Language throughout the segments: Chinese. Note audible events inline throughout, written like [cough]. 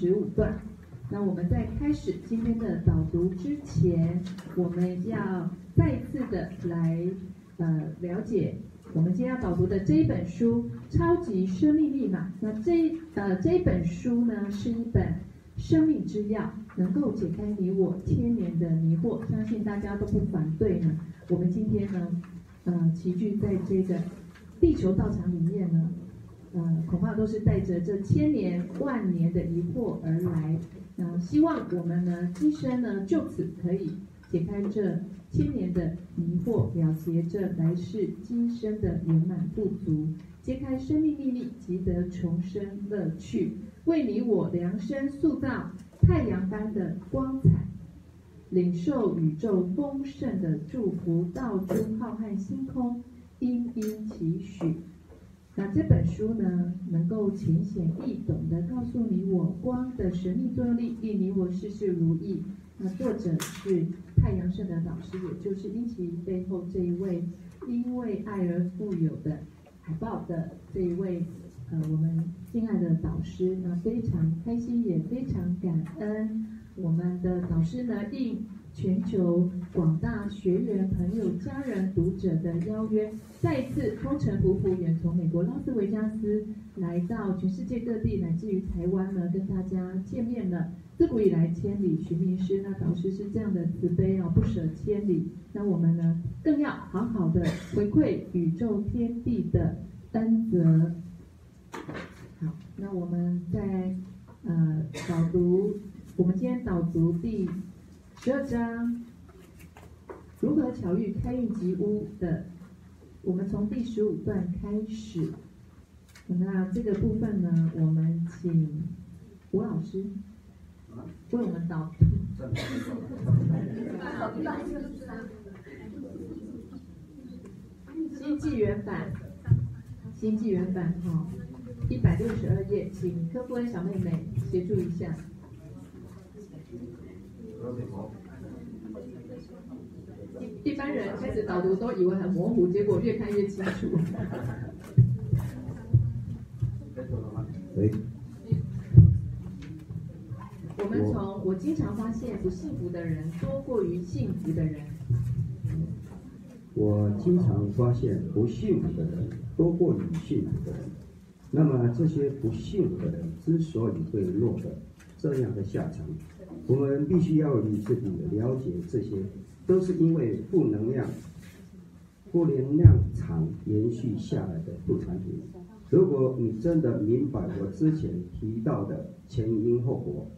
十五段。那我们在开始今天的导读之前，我们要再次的来呃了解我们今天要导读的这一本书《超级生命密码》。那这呃这一本书呢是一本生命之药，能够解开你我千年的迷惑，相信大家都不反对呢。我们今天呢，呃，齐聚在这个地球道场里面呢，呃，恐怕都是带着这千年万年的疑惑而来，呃，希望我们呢，今生呢，就此可以解开这千年的迷惑，了结这来世今生的圆满不足，揭开生命秘密，即得重生乐趣，为你我量身塑造太阳般的光彩。领受宇宙丰盛的祝福，道出浩瀚星空，殷殷期许。那这本书呢，能够浅显易懂的告诉你我光的神秘作用力，令你我事事如意。那作者是太阳圣的导师，也就是殷奇背后这一位因为爱而富有的海报的这一位呃我们敬爱的导师。那非常开心，也非常感恩。我们的导师呢，应全球广大学员、朋友、家人、读者的邀约，再一次风尘仆仆远从美国拉斯维加斯来到全世界各地，乃至于台湾呢，跟大家见面了。自古以来，千里寻名师，那导师是这样的慈悲哦，不舍千里。那我们呢，更要好好的回馈宇宙天地的恩泽。好，那我们在呃导读。我们今天导读第十二章，如何巧遇开运吉屋的，我们从第十五段开始。那这个部分呢，我们请吴老师为我们导。新纪元版，新纪元版哈，一百六十二页，请科夫恩小妹妹协助一下。一一般人开始导读都以为很模糊，结果越看越清楚。我们从我经常发现不幸福的人多过于幸福的人。我经常发现不幸福的人多过于幸福的人。那么这些不幸福的人之所以会落得这样的下场。我们必须要你自己了解，这些都是因为负能量、负能量场延续下来的副产品。如果你真的明白我之前提到的前因后果，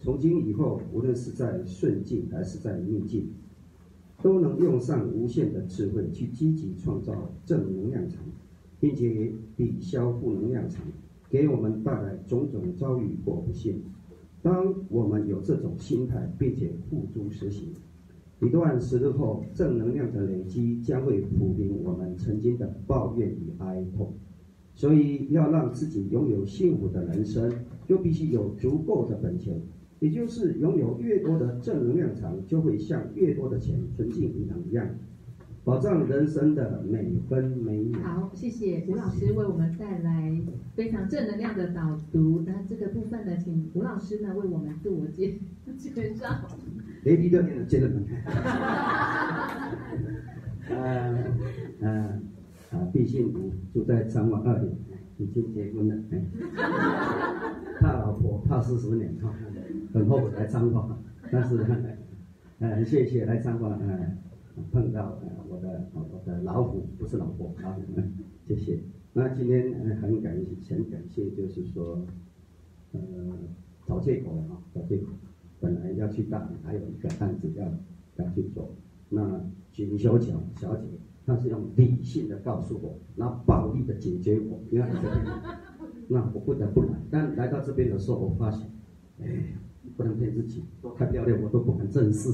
从今以后，无论是在顺境还是在逆境，都能用上无限的智慧去积极创造正能量场，并且抵消负能量场给我们带来种种遭遇或不幸。当我们有这种心态，并且付诸实行，一段时日后，正能量的累积将会抚平我们曾经的抱怨与哀痛。所以，要让自己拥有幸福的人生，就必须有足够的本钱，也就是拥有越多的正能量场，就会像越多的钱存进银行一样。保障人生的每分每秒。好，谢谢吴老师为我们带来非常正能量的导读。那这个部分呢，请吴老师呢为我们自我介介绍。Lady 的接着们。呃呃啊，毕幸福住在彰化二里，已经结婚了。怕老婆怕四十年哈，很后悔来彰化，但是呃谢谢来彰化呃。碰到呃我的我的老虎不是老婆老虎，谢谢。那今天很感谢，很感谢，就是说，呃，找借口了啊，找借口。本来要去大理，还有一个案子要要去做。那锦绣桥小姐，她是用理性的告诉我，拿暴力的解决我。你看这边，那我不得不来。但来到这边的时候，我发现，哎，不能骗自己，太漂亮我都不敢正视。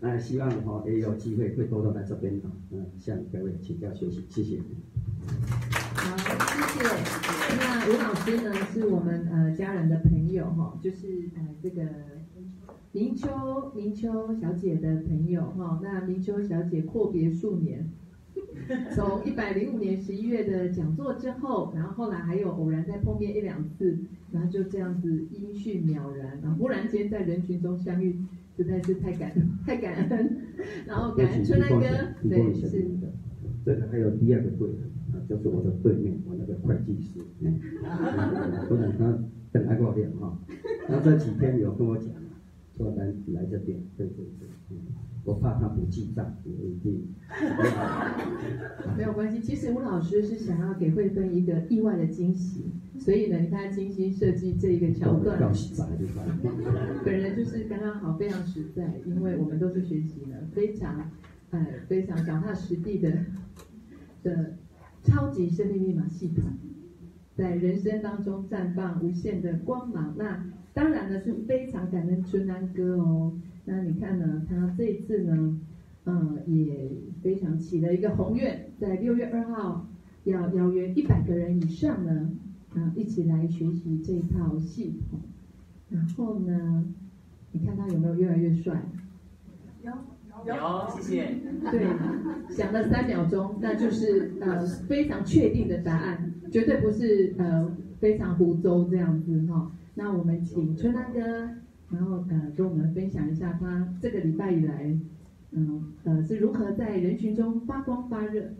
那希望哈也有机会会多多来这边哈，嗯，向各位请教学习，谢谢。好，谢谢。那吴老师呢，是我们呃家人的朋友哈，就是呃这个明秋明秋小姐的朋友哈。那明秋小姐阔别数年，[laughs] 从一百零五年十一月的讲座之后，然后后来还有偶然再碰面一两次，然后就这样子音讯渺然，然后忽然间在人群中相遇，实在是太感太感恩。然后感恩春兰哥，对是。这个还有第二个贵人啊，就是我的对面，我那个会计师，嗯不然他本来过点哈，他这几天有跟我讲，说来来这边，对对对，我怕他不记账，也一定。没有关系，其实吴老师是想要给慧芬一个意外的惊喜，所以呢，他精心设计这一个桥段。本人就是刚刚好，非常实在，因为我们都是学习呢，非常，呃，非常脚踏实地的的超级生命密码系统，在人生当中绽放无限的光芒。那当然呢，是非常感恩春安哥哦。那你看呢，他这一次呢。嗯，也非常起了一个宏愿，在六月二号要邀约一百个人以上呢，啊，一起来学习这套系统。然后呢，你看他有没有越来越帅？有有，谢谢。对，想了三秒钟，那就是呃非常确定的答案，绝对不是呃非常胡诌这样子哈。那我们请春丹哥，然后呃跟我们分享一下他这个礼拜以来。嗯呃是如何在人群中发光发热？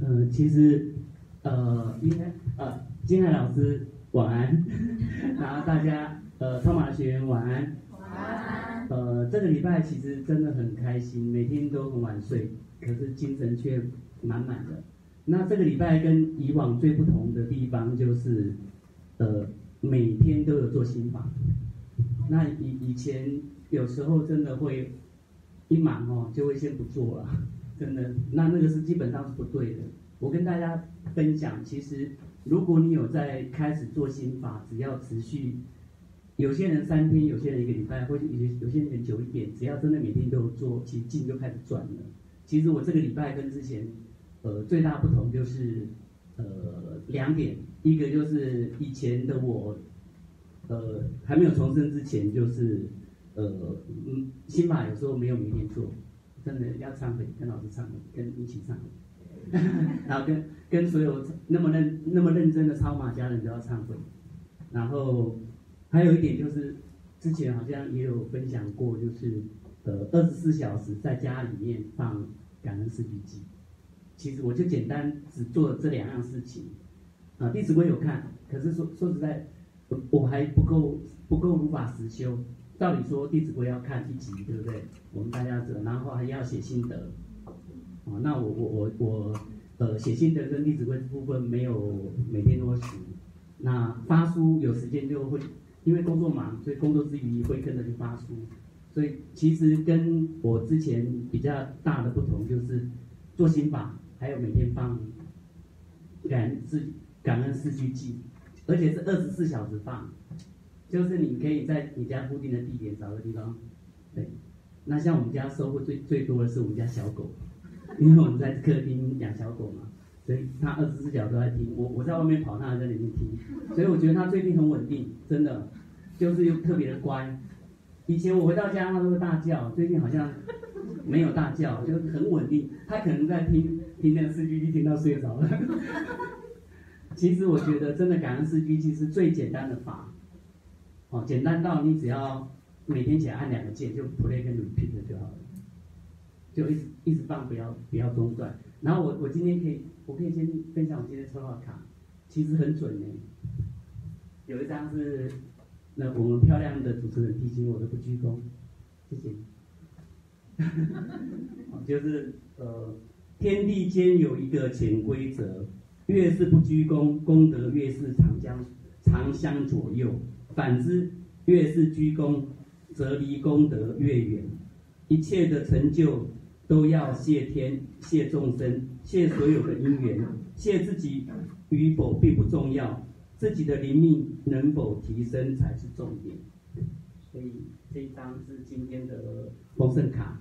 呃，其实呃，应该呃，金海老师晚安，[laughs] 然后大家呃，超马学员晚安。呃，这个礼拜其实真的很开心，每天都很晚睡，可是精神却满满的。那这个礼拜跟以往最不同的地方就是，呃，每天都有做心法。那以以前有时候真的会一忙哦，就会先不做了，真的。那那个是基本上是不对的。我跟大家分享，其实如果你有在开始做心法，只要持续，有些人三天，有些人一个礼拜，或者有些有些人久一点，只要真的每天都做，其实劲就开始转了。其实我这个礼拜跟之前。呃，最大不同就是，呃，两点，一个就是以前的我，呃，还没有重生之前，就是，呃，嗯，心法有时候没有每天做，真的要忏悔，跟老师忏悔，跟一起忏悔，[laughs] 然后跟跟所有那么认那么认真的超马家人都要忏悔，然后还有一点就是，之前好像也有分享过，就是，呃，二十四小时在家里面放感恩四句记。其实我就简单只做这两样事情，啊，弟子规有看，可是说说实在，我我还不够不够如法实修。照理说弟子规要看一集，对不对？我们大家知道，然后还要写心得，啊，那我我我我，呃，写心得跟弟子规部分没有每天都写，那发书有时间就会，因为工作忙，所以工作之余会跟着去发书，所以其实跟我之前比较大的不同就是做心法。还有每天放感恩四感恩四句记，而且是二十四小时放，就是你可以在你家固定的地点找个地方，对。那像我们家收获最最多的是我们家小狗，因为我们在客厅养小狗嘛，所以他二十四小时都在听。我我在外面跑，他还在里面听，所以我觉得他最近很稳定，真的，就是又特别的乖。以前我回到家他都会大叫，最近好像没有大叫，就很稳定。他可能在听。听那个四句句听到睡着了。[laughs] 其实我觉得真的感恩四句句是最简单的法，哦，简单到你只要每天起来按两个键，就 play 跟 repeat 就好了，就一直一直放，不要不要中断。然后我我今天可以，我可以先分享我今天抽到的卡，其实很准呢。有一张是那我们漂亮的主持人提醒我的不鞠躬，谢谢。[laughs] 就是呃。天地间有一个潜规则，越是不鞠躬，功德越是长相长相左右；反之，越是鞠躬，则离功德越远。一切的成就都要谢天、谢众生、谢所有的因缘，谢自己与否并不重要，自己的灵命能否提升才是重点。所以这一张是今天的丰盛卡。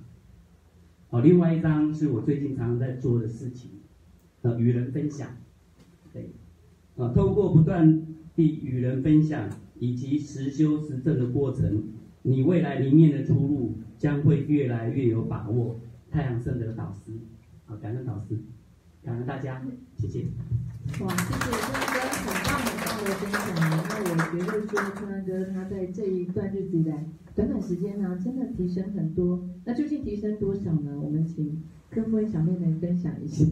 哦，另外一张是我最近常常在做的事情，呃，与人分享，对，啊，透过不断地与人分享，以及实修实证的过程，你未来灵面的出路将会越来越有把握。太阳圣的导师，好，感恩导师，感恩大家，谢谢。哇，谢谢春安哥，很棒很棒的分享。那我觉得说春安哥他在这一段日子以来，短短时间呢，真的提升很多。那究竟提升多少呢？我们请科夫小妹妹分享一下。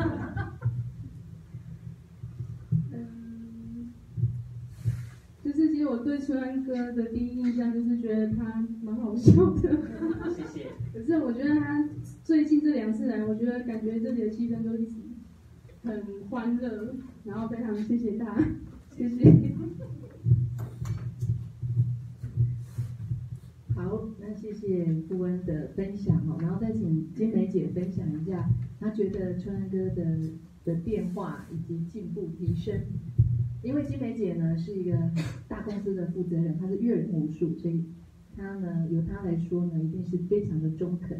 [laughs] 我对春安哥的第一印象就是觉得他蛮好笑的，[laughs] 谢谢。可是我觉得他最近这两次来，我觉得感觉这里的气氛都一直很欢乐，然后非常谢谢他，谢谢。好，那谢谢富恩的分享哦，然后再请金梅姐分享一下，她觉得春安哥的的变化以及进步提升。因为金梅姐呢是一个大公司的负责人，她是阅人无数，所以她呢由她来说呢，一定是非常的中肯。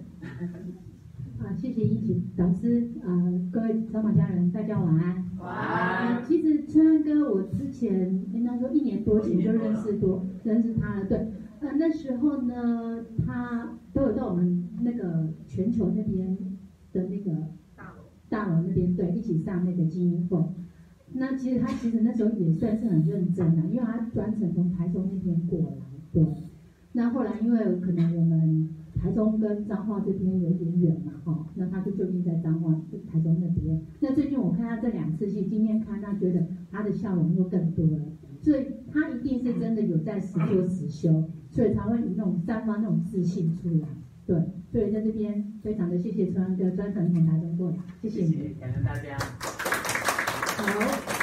啊，谢谢一姐导师啊，各位扫马家人，大家晚安。晚安。其实春安哥，我之前应该说一年多前就认识多认识他了，对。呃，那时候呢，他都有到我们那个全球那边的那个大楼大楼那边，对，一起上那个精英会。那其实他其实那时候也算是很认真的，因为他专程从台中那边过来，对。那后来因为可能我们台中跟彰化这边有点远嘛，哈，那他就就近在彰化、台中那边。那最近我看他这两次戏，今天看他觉得他的笑容又更多了，所以他一定是真的有在实做实修，所以才会有那种散发那种自信出来，对。所以在这边非常的谢谢川哥专程从台中过来，谢谢你，感恩大家。好，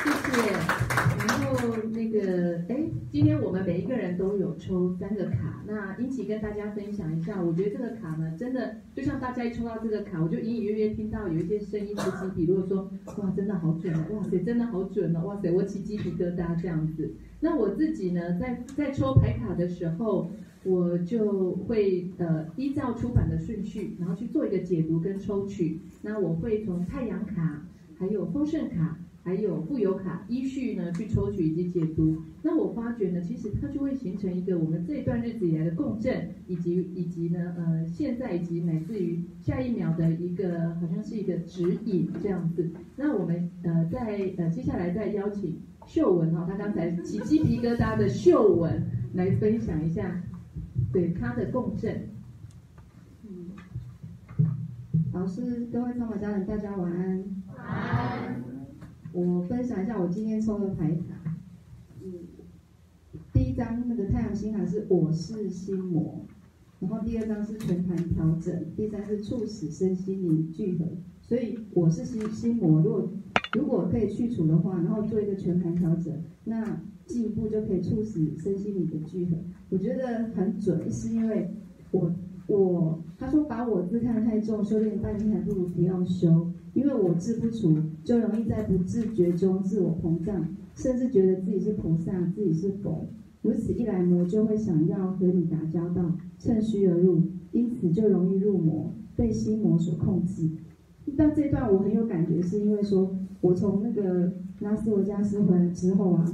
谢谢。然后那个，哎，今天我们每一个人都有抽三个卡。那英奇跟大家分享一下，我觉得这个卡呢，真的就像大家一抽到这个卡，我就隐隐约约听到有一些声音的起比如说，哇，真的好准哦，哇塞，真的好准哦，哇塞，我起鸡皮疙瘩这样子。那我自己呢，在在抽牌卡的时候，我就会呃依照出版的顺序，然后去做一个解读跟抽取。那我会从太阳卡，还有丰盛卡。还有富有卡依序呢去抽取以及解读，那我发觉呢，其实它就会形成一个我们这一段日子以来的共振，以及以及呢，呃，现在以及乃至于下一秒的一个好像是一个指引这样子。那我们呃在呃接下来再邀请秀文哈，他刚才起鸡皮疙瘩的秀文来分享一下对他的共振。嗯，老师，各位超马家人，大家晚安。晚安。我分享一下我今天抽的牌卡，嗯，第一张那个太阳星卡是我是心魔，然后第二张是全盘调整，第三是促使身心灵聚合。所以我是心心魔，如果如果可以去除的话，然后做一个全盘调整，那进一步就可以促使身心灵的聚合。我觉得很准，是因为我我他说把我自看太重，修炼半天还不如不要修。因为我治不除，就容易在不自觉中自我膨胀，甚至觉得自己是菩萨，自己是佛。如此一来，魔就会想要和你打交道，趁虚而入，因此就容易入魔，被心魔所控制。但这段我很有感觉，是因为说我从那个拉斯维加斯回来之后啊，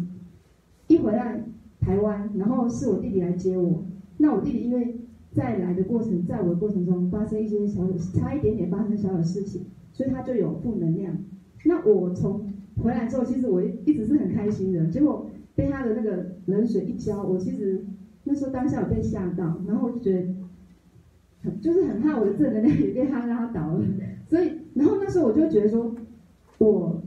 一回来台湾，然后是我弟弟来接我。那我弟弟因为在来的过程，在我的过程中发生一些小小差一点点发生小小事情。所以他就有负能量。那我从回来之后，其实我一直是很开心的。结果被他的那个冷水一浇，我其实那时候当下有被吓到，然后我就觉得，很就是很怕我的正能量也被他拉倒了。所以，然后那时候我就觉得说，我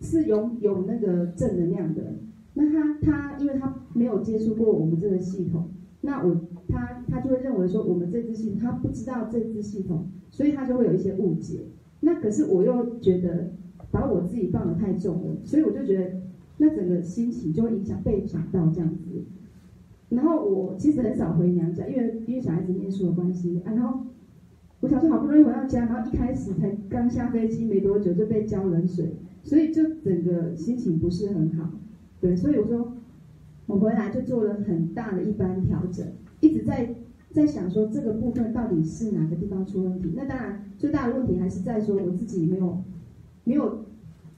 是有有那个正能量的。那他他因为他没有接触过我们这个系统，那我他他就会认为说我们这支系统他不知道这支系统，所以他就会有一些误解。那可是我又觉得把我自己放得太重了，所以我就觉得那整个心情就会影响被影响到这样子。然后我其实很少回娘家，因为因为小孩子念书的关系啊。然后我小时候好不容易回到家，然后一开始才刚下飞机没多久就被浇冷水，所以就整个心情不是很好。对，所以我说我回来就做了很大的一般调整，一直在在想说这个部分到底是哪个地方出问题。那当然最大的问题还是在说我自己没有没有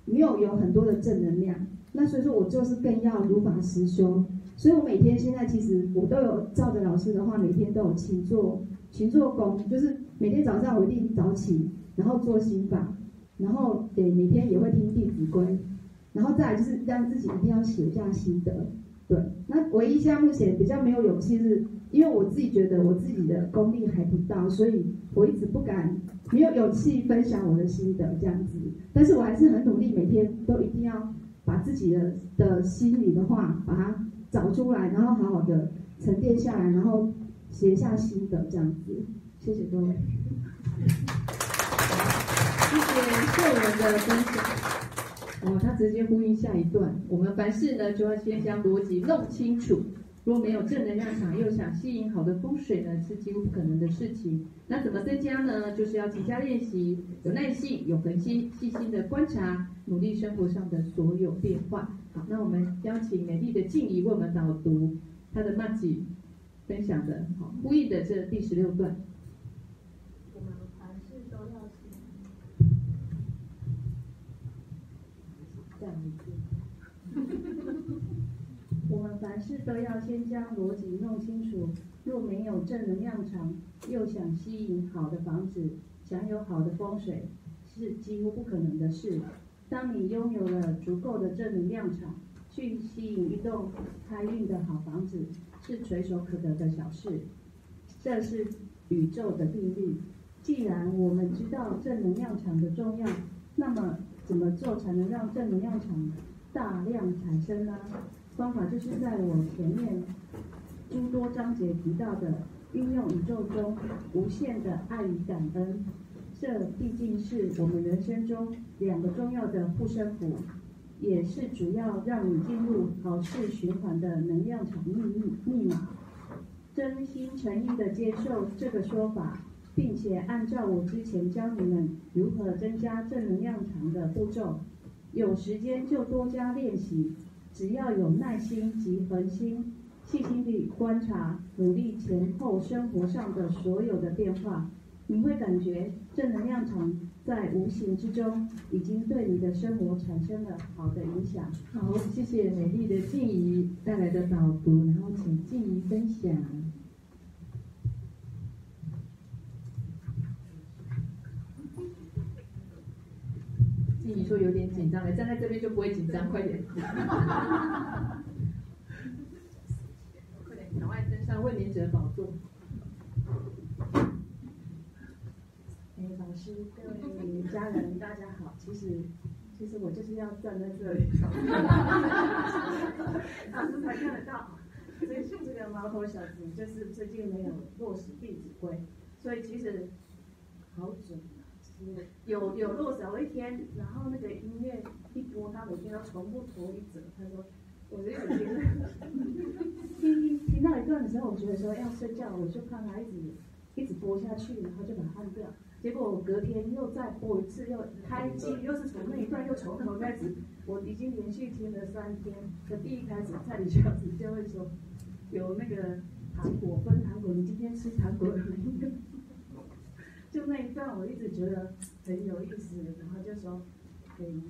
没有有很多的正能量。那所以说我就是更要如法实修。所以我每天现在其实我都有照着老师的话，每天都有勤做勤做功，就是每天早上我一定早起，然后做心法，然后对每天也会听《弟子规》，然后再来就是让自己一定要写下心得。对，那唯一现在目前比较没有勇气，是因为我自己觉得我自己的功力还不到，所以我一直不敢没有勇气分享我的心得这样子。但是我还是很努力，每天都一定要把自己的的心里的话把它。找出来，然后好好的沉淀下来，然后写下心得，这样子。谢谢各位。谢谢秀文的分享。哦，他直接呼应下一段。我们凡事呢，就要先将逻辑弄清楚。如果没有正能量场，又想吸引好的风水呢，是几乎不可能的事情。那怎么增加呢？就是要勤加练习，有耐心，有恒心，细心的观察，努力生活上的所有变化。好，那我们邀请美丽的静怡为我们导读她的曼吉分享的，好呼应的这第十六段。我们凡事都要先这样子。我们凡事都要先将逻辑弄清楚。若没有正能量场，又想吸引好的房子，享有好的风水，是几乎不可能的事。当你拥有了足够的正能量场，去吸引一栋开运的好房子，是垂手可得的小事。这是宇宙的定律。既然我们知道正能量场的重要，那么怎么做才能让正能量场大量产生呢？方法就是在我前面诸多章节提到的，运用宇宙中无限的爱与感恩。这毕竟是我们人生中两个重要的护身符，也是主要让你进入好事循环的能量场秘密密码。真心诚意的接受这个说法，并且按照我之前教你们如何增加正能量场的步骤，有时间就多加练习。只要有耐心及恒心，细心地观察，努力前后生活上的所有的变化，你会感觉正能量场在无形之中已经对你的生活产生了好的影响。好，谢谢美丽的静怡带来的导读，然后请静怡分享。你说有点紧张了，站在这边就不会紧张，快点。快点，赶快登上问名者宝座。[laughs] 哎，老师，各位家人，大家好。其实，其实我就是要站在这里，老师才看得到。所以这个毛头小子就是最近没有落实《弟子规》，所以其实好准。有有落实，我一天，然后那个音乐一播，他每天都重复播一整。他说，我就有 [laughs] 听，听听到一段的时候，我觉得说要睡觉，我就看他一直一直播下去，然后就把它按掉。结果我隔天又再播一次，又开机，又是从那一段又从头开始。我已经连续听了三天。的第一开始，蔡李小子就会说，有那个糖果分糖果，你今天吃糖果了没有？就那一段，我一直觉得很有意思，然后就说，嗯，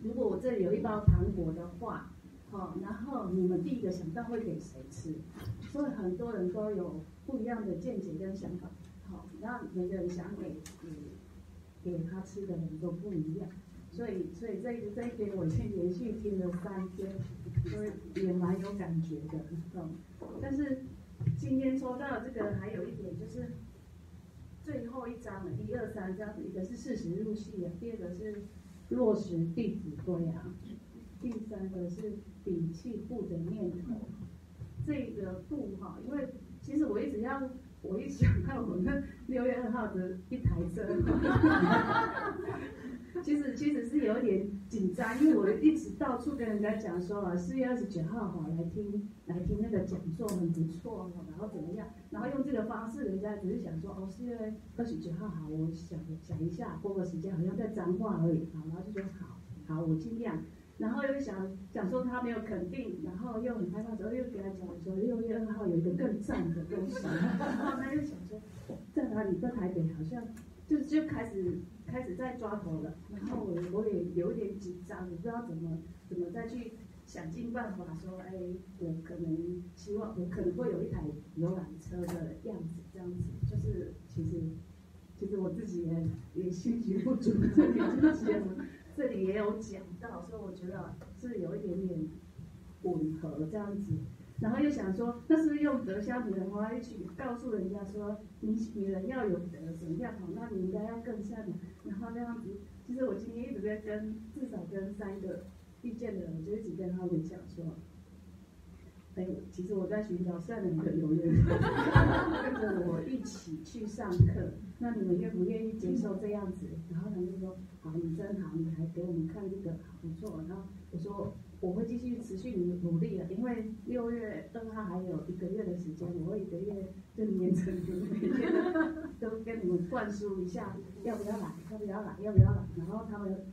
如果我这里有一包糖果的话，好，然后你们第一个想到会给谁吃？所以很多人都有不一样的见解跟想法，好，那每个人想给给给他吃的人都不一样，所以所以这一这一点我先连续听了三天，所以也蛮有感觉的，嗯，但是今天抽到这个还有一点就是。最后一章的一二三章，一个是事实入戏啊，第二个是落实《弟子规》啊，第三个是摒弃不的念头。这个不哈，因为其实我一直要，我一想到我们六月二号的一台车，其实其实是有点紧张，因为我一直到处跟人家讲说啊，四月二十九号哈来听来听那个讲座很不错然后怎么样，然后用这个方式，人家只是想说哦，四月二十九号好，我想想一下，过个时间好像在脏话而已，好，然后就说好，好，我尽量。然后又想讲说他没有肯定，然后又很害怕，之后又给他讲说六月二号有一个更赞的东西，然后他又想说在哪里，在台北好像就就开始开始在抓头了，然后我我也有点紧张，我不知道怎么怎么再去想尽办法说，哎，我可能希望我可能会有一台游览车的样子，这样子就是其实其实我自己也也信心不足，这里这里也有讲到，所以我觉得是有一点点吻合这样子，然后又想说，那是不是用德香女人花去告诉人家说，你女人要有德怎么样好，那你应该要更善良，然后那样子，其实我今天一直在跟至少跟三个遇见的人，就一直跟他们讲说。哎，其实我在寻找善良的永远，跟着我一起去上课。那你们愿不愿意接受这样子？然后他们就说：好，你真好，你还给我们看这个，不错。然后我说我会继续持续努努力的，因为六月二号还有一个月的时间，我会一个月就连成每天都跟你们灌输一下，要不要来？要不要来？要不要来？然后他们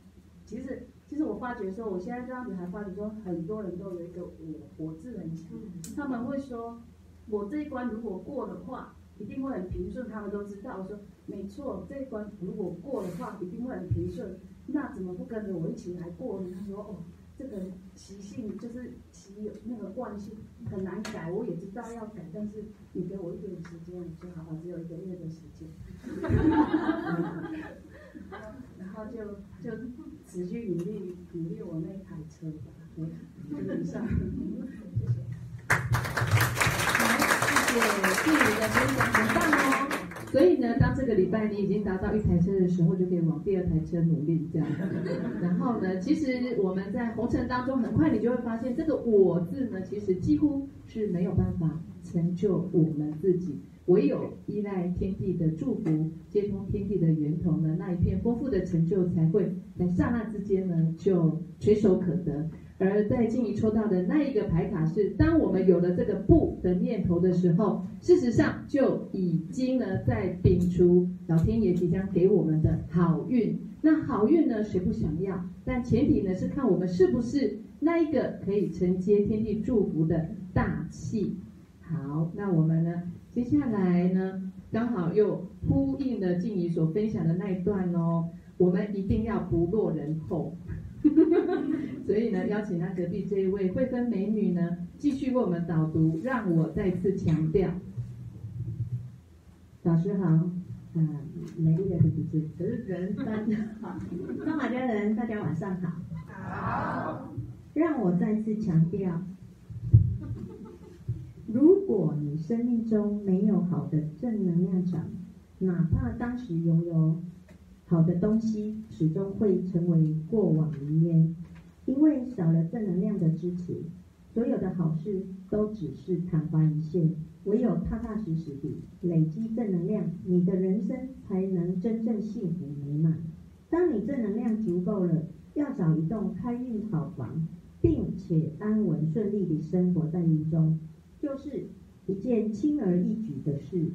其实。其实我发觉说，我现在这样子还发觉说，很多人都有一个我我自很强，他们会说，我这一关如果过的话，一定会很平顺。他们都知道，我说没错，这一关如果过的话，一定会很平顺。那怎么不跟着我一起来过呢？他说哦，这个习性就是习有那个惯性很难改，我也知道要改，但是你给我一点时间，我说好好，只有一个月的时间。然后就就持续努力努力我那台车吧，基本上，谢谢。好，谢谢谢你的分享，很棒哦。所以呢，当这个礼拜你已经达到一台车的时候，就可以往第二台车努力这样。然后呢，其实我们在红尘当中，很快你就会发现，这个“我”字呢，其实几乎是没有办法成就我们自己。唯有依赖天地的祝福，接通天地的源头呢，那一片丰富的成就才会在刹那之间呢就垂手可得。而在静怡抽到的那一个牌卡是，当我们有了这个不的念头的时候，事实上就已经呢在摒除老天爷即将给我们的好运。那好运呢，谁不想要？但前提呢是看我们是不是那一个可以承接天地祝福的大气。好，那我们呢？接下来呢，刚好又呼应了静怡所分享的那一段哦。我们一定要不落人后，[laughs] 所以呢，邀请他隔壁这一位慧芬美女呢，继续为我们导读。让我再次强调，老师好，啊，美丽的主持主持人大家好，上马家人大家晚上好。好。让我再次强调。如果你生命中没有好的正能量场，哪怕当时拥有好的东西，始终会成为过往云烟。因为少了正能量的支持，所有的好事都只是昙花一现。唯有踏踏实实地累积正能量，你的人生才能真正幸福美满。当你正能量足够了，要找一栋开运好房，并且安稳顺利地生活在云中。就是一件轻而易举的事，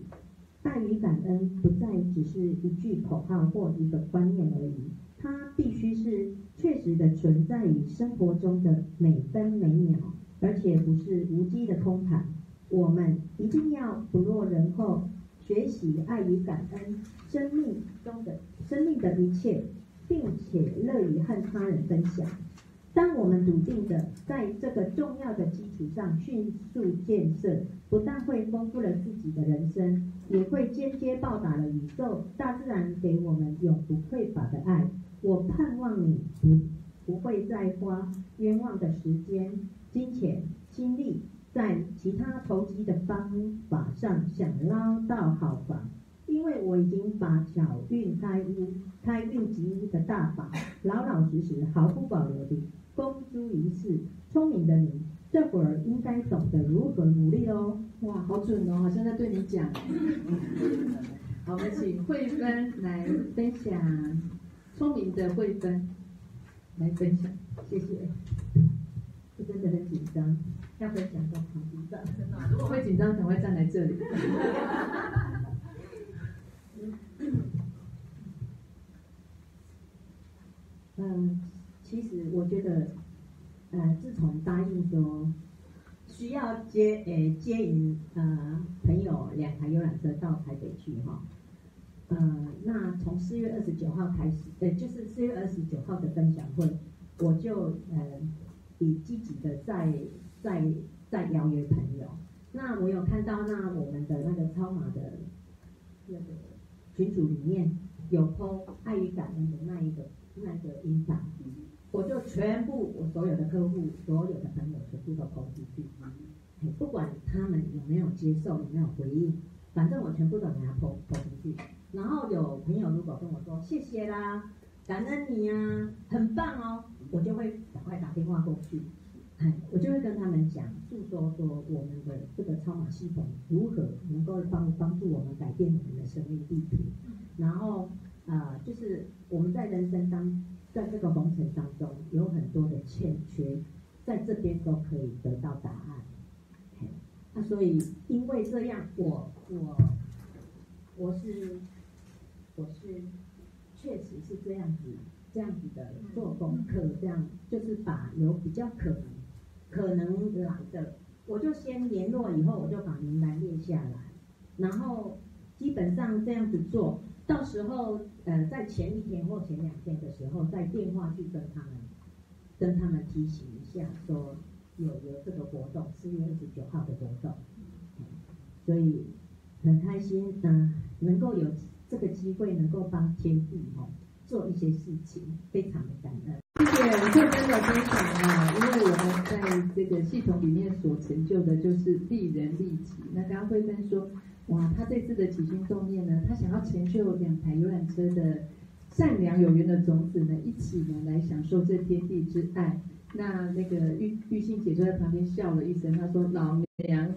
爱与感恩不再只是一句口号或一个观念而已，它必须是确实的存在于生活中的每分每秒，而且不是无稽的空谈。我们一定要不落人后，学习爱与感恩，生命中的生命的一切，并且乐于和他人分享。当我们笃定的在这个重要的基础上迅速建设，不但会丰富了自己的人生，也会间接报答了宇宙、大自然给我们永不匮乏的爱。我盼望你不不会再花冤枉的时间、金钱、精力在其他投机的方法上，想捞到好房。因为我已经把巧运开屋、开运吉屋的大法，老老实实、毫不保留地。公诸于世，聪明的你，这会儿应该懂得如何努力喽。哇，好准哦，好像在对你讲。[laughs] 好，我们请慧芬来分享。聪明的慧芬来分享，谢谢。我真的很紧张，要分享都好紧张。如果会紧张，赶快站来这里。[laughs] 嗯，其实我觉得，呃，自从答应说需要接呃接引呃朋友两台游览车到台北去哈，呃，那从四月二十九号开始，呃，就是四月二十九号的分享会，我就呃以积极的在在在邀约朋友。那我有看到那我们的那个超马的那个群组里面有 PO 爱与感恩的那一个。那个引导，我就全部我所有的客户、所有的朋友全部都抛出去，不管他们有没有接受、有没有回应，反正我全部都给他抛抛出去。然后有朋友如果跟我说谢谢啦，感恩你啊，很棒哦，我就会赶快打电话过去，我就会跟他们讲，诉说说我们的这个超码系统如何能够帮帮助我们改变我们的生命地图，然后。呃，就是我们在人生当，在这个红尘当中，有很多的欠缺，在这边都可以得到答案。那所以因为这样，我我我是我是确实是这样子这样子的做功课，这样就是把有比较可能可能来的，我就先联络，以后我就把名单列下来，然后基本上这样子做。到时候，呃，在前一天或前两天的时候，在电话去跟他们，跟他们提醒一下，说有有这个活动，四月二十九号的活动，所以很开心，嗯，能够有这个机会，能够帮天地哦做一些事情，非常的感恩。谢谢慧芬的分享啊，因为我们在这个系统里面所成就的就是利人利己。那刚刚慧芬说。哇，他这次的起心动念呢，他想要成就两台游览车的善良有缘的种子呢，一起呢来享受这天地之爱。那那个玉玉信姐就在旁边笑了一声，她说：“老娘，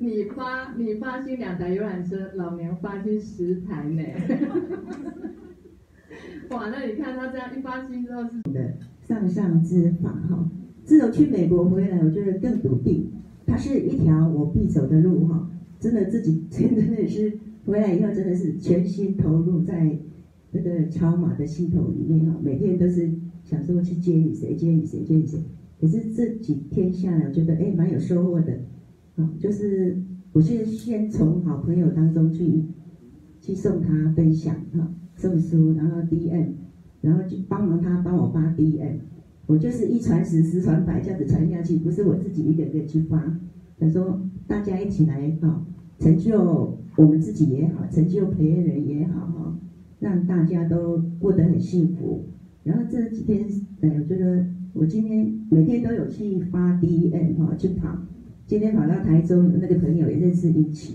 你发你发心两台游览车，老娘发心十台呢。[laughs] ”哇，那你看他这样一发心之后是你的上上之法哈。自从去美国回来，我觉得更笃定，它是一条我必走的路哈。真的自己真的是回来以后，真的是全心投入在这个超马的系统里面哈，每天都是想说去接引谁，接引谁，接引谁。可是这几天下来，我觉得哎蛮有收获的，啊，就是我是先从好朋友当中去去送他分享哈，送书，然后 DM，然后就帮忙他帮我发 DM，我就是一传十，十传百，这样子传下去，不是我自己一个个去发。他说：“大家一起来哈，成就我们自己也好，成就别人也好哈，让大家都过得很幸福。然后这几天，哎，我觉得我今天每天都有去发 DM 哈，去跑。今天跑到台中，那个朋友也认识一起，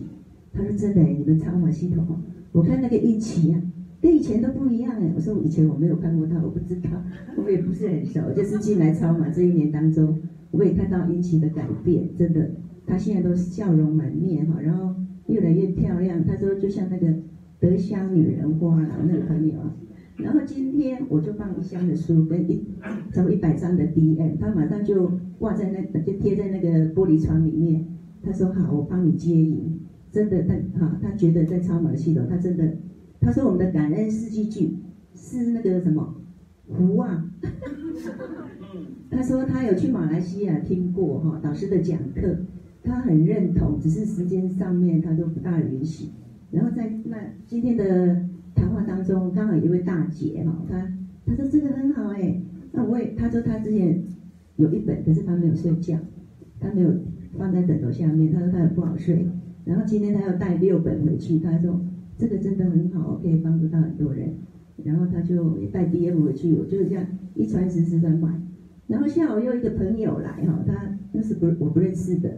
他说真的，你们超马系统，我看那个一起啊，跟以前都不一样哎。我说以前我没有看过他，我不知道，[laughs] 我也不是很熟，就是进来超马这一年当中，我也看到一起的改变，真的。”她现在都是笑容满面哈，然后越来越漂亮。她说就像那个德香女人花了那个朋友啊。然后今天我就放一箱的书跟一差不多一百张的 DM，她马上就挂在那就贴在那个玻璃窗里面。她说好，我帮你接引。真的，她哈，她觉得在超马系统，她真的，她说我们的感恩四季句是那个什么福啊。[laughs] 她说她有去马来西亚听过哈导师的讲课。他很认同，只是时间上面他都不大允许。然后在那今天的谈话当中，刚好有一位大姐哈，她她说这个很好哎，那我也她说她之前有一本，可是她没有睡觉，她没有放在枕头下面，她说她不好睡。然后今天她要带六本回去，她说这个真的很好，可以帮助到很多人。然后她就也带 D M 回去，我就是这样一传十，十传百。然后下午又一个朋友来哈，他那是不我不认识的。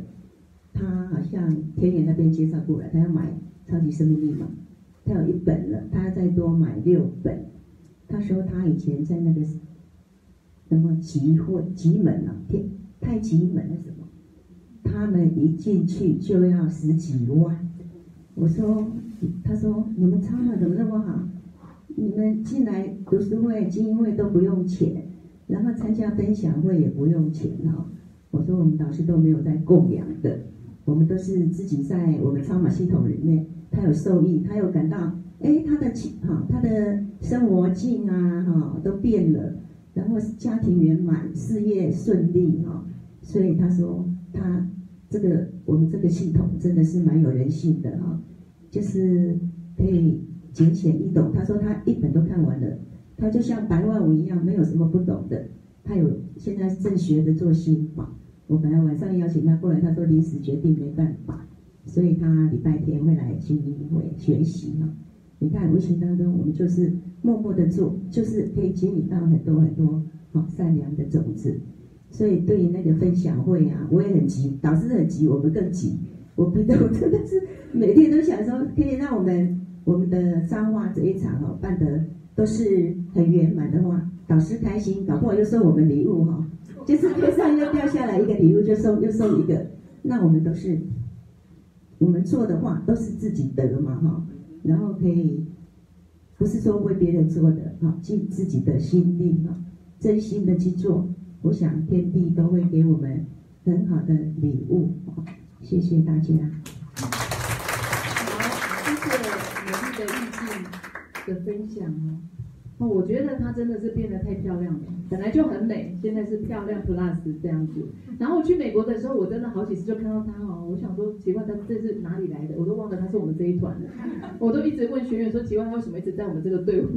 他好像田野那边介绍过来，他要买《超级生命力》嘛，他有一本了，他要再多买六本。他说他以前在那个什么集会集门啊，天太极门那什么，他们一进去就要十几万。我说，他说你们唱的怎么那么好？你们进来读书会、精英会都不用钱，然后参加分享会也不用钱哈。我说我们导师都没有在供养的，我们都是自己在我们超马系统里面，他有受益，他有感到，哎，他的情哈，他的生活境啊哈都变了，然后家庭圆满，事业顺利哈，所以他说他这个我们这个系统真的是蛮有人性的哈，就是可以浅显易懂。他说他一本都看完了，他就像白万五一样，没有什么不懂的。他有现在正学着做心法。我本来晚上邀请他过来，他说临时决定没办法，所以他礼拜天会来精英会学习哈。你看无形当中，我们就是默默的做，就是可以接引到很多很多好善良的种子。所以对于那个分享会啊，我也很急，导师很急，我们更急。我不得，我真的是每天都想说，可以让我们我们的彰化这一场哦办得都是很圆满的话，导师开心，搞不好又送我们礼物哈。就是天上又掉下来一个礼物，就送又送一个，那我们都是我们做的话都是自己得嘛哈，然后可以不是说为别人做的哈，尽自己的心力哈，真心的去做，我想天地都会给我们很好的礼物，谢谢大家。好，谢谢美丽的意境的分享哦。哦，我觉得她真的是变得太漂亮了，本来就很美，现在是漂亮 plus 这样子。然后我去美国的时候，我真的好几次就看到她哦，我想说奇怪，她这是哪里来的？我都忘了她是我们这一团的，[laughs] 我都一直问学员说奇怪，她为什么一直在我们这个队伍？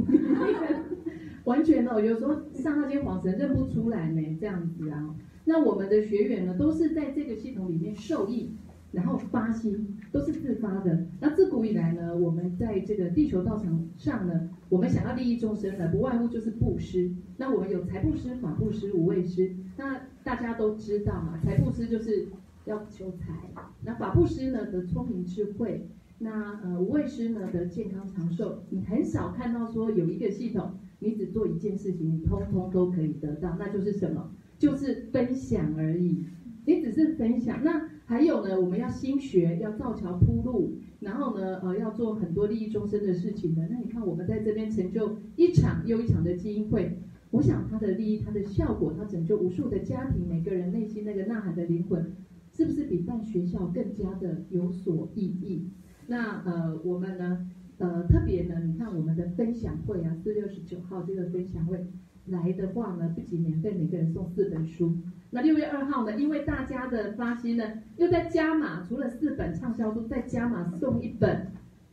[laughs] 完全哦，有时候上那间黄神认不出来呢，这样子啊。那我们的学员呢，都是在这个系统里面受益。然后发心都是自发的。那自古以来呢，我们在这个地球道场上呢，我们想要利益众生呢，不外乎就是布施。那我们有财布施、法布施、无畏施。那大家都知道嘛，财布施就是要求财，那法布施呢得聪明智慧，那呃无畏施呢得健康长寿。你很少看到说有一个系统，你只做一件事情，你通通都可以得到，那就是什么？就是分享而已。你只是分享那。还有呢，我们要新学，要造桥铺路，然后呢，呃，要做很多利益众生的事情的。那你看，我们在这边成就一场又一场的基因会，我想它的利益、它的效果，它拯救无数的家庭，每个人内心那个呐喊的灵魂，是不是比办学校更加的有所意义？那呃，我们呢，呃，特别呢，你看我们的分享会啊，四月二十九号这个分享会来的话呢，不仅免费，每个人送四本书。那六月二号呢？因为大家的发心呢，又在加码，除了四本畅销书，再加码送一本《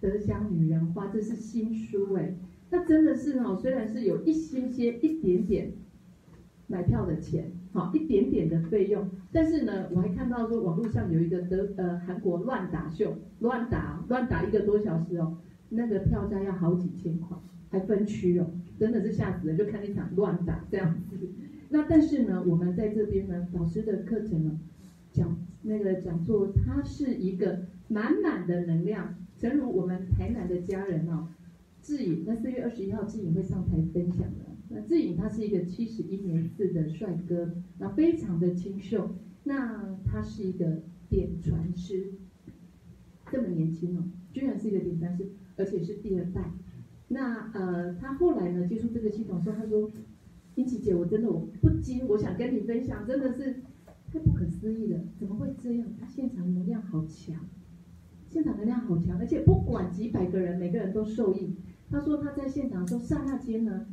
德香女人花》，这是新书哎。那真的是哦，虽然是有一些些一点点买票的钱，好一点点的费用，但是呢，我还看到说网络上有一个德呃韩国乱打秀，乱打乱打一个多小时哦，那个票价要好几千块，还分区哦，真的是吓死了，就看一场乱打这样子。那但是呢，我们在这边呢，老师的课程呢，讲那个讲座，它是一个满满的能量。正如我们台南的家人哦，志颖，那四月二十一号志颖会上台分享的。那志颖他是一个七十一年次的帅哥，那非常的清秀。那他是一个点传师，这么年轻哦，居然是一个点传师，而且是第二代。那呃，他后来呢接触这个系统时候，他说。英琪姐，我真的我不禁，我想跟你分享，真的是太不可思议了，怎么会这样？他现场能量好强，现场能量好强，而且不管几百个人，每个人都受益。他说他在现场的时候，刹那间呢，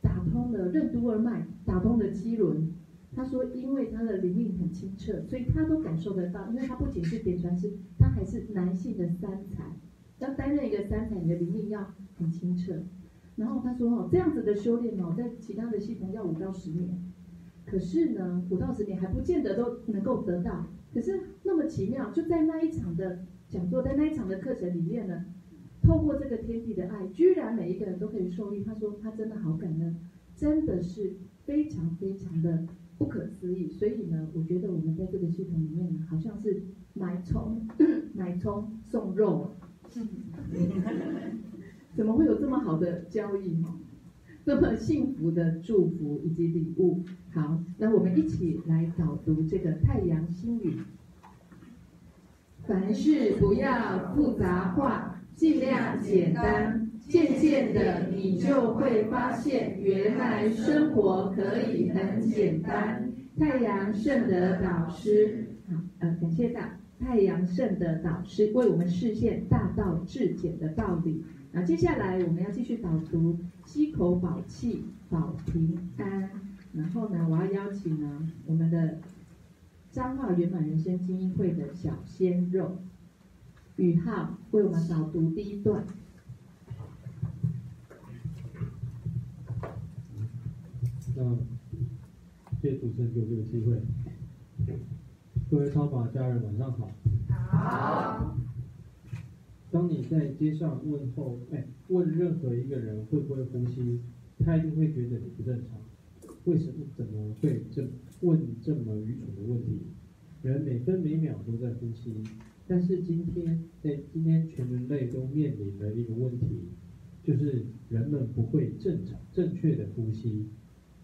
打通了任督二脉，打通了七轮。他说，因为他的灵命很清澈，所以他都感受得到。因为他不仅是点传师，他还是男性的三才，要担任一个三才，你的灵命要很清澈。然后他说：“哦，这样子的修炼哦，在其他的系统要五到十年，可是呢，五到十年还不见得都能够得到。可是那么奇妙，就在那一场的讲座，在那一场的课程里面呢，透过这个天地的爱，居然每一个人都可以受益。他说他真的好感恩，真的是非常非常的不可思议。所以呢，我觉得我们在这个系统里面呢，好像是买葱买葱送肉。[laughs] ”怎么会有这么好的交易哈？这么幸福的祝福以及礼物。好，那我们一起来导读这个太阳星语。凡事不要复杂化，尽量简单。渐渐的，你就会发现，原来生活可以很简单。太阳圣的导师，好，呃，感谢大太阳圣的导师为我们实现大道至简的道理。那接下来我们要继续导读，吸口宝气保平安。然后呢，我要邀请呢我们的彰化圆满人生精英会的小鲜肉宇浩为我们导读第一段。那。谢谢主持人给我这个机会。各位超法家人，晚上好。好。当你在街上问候，哎，问任何一个人会不会呼吸，他一定会觉得你不正常。为什么？怎么会这问这么愚蠢的问题？人每分每秒都在呼吸，但是今天在今天全人类都面临的一个问题，就是人们不会正常正确的呼吸。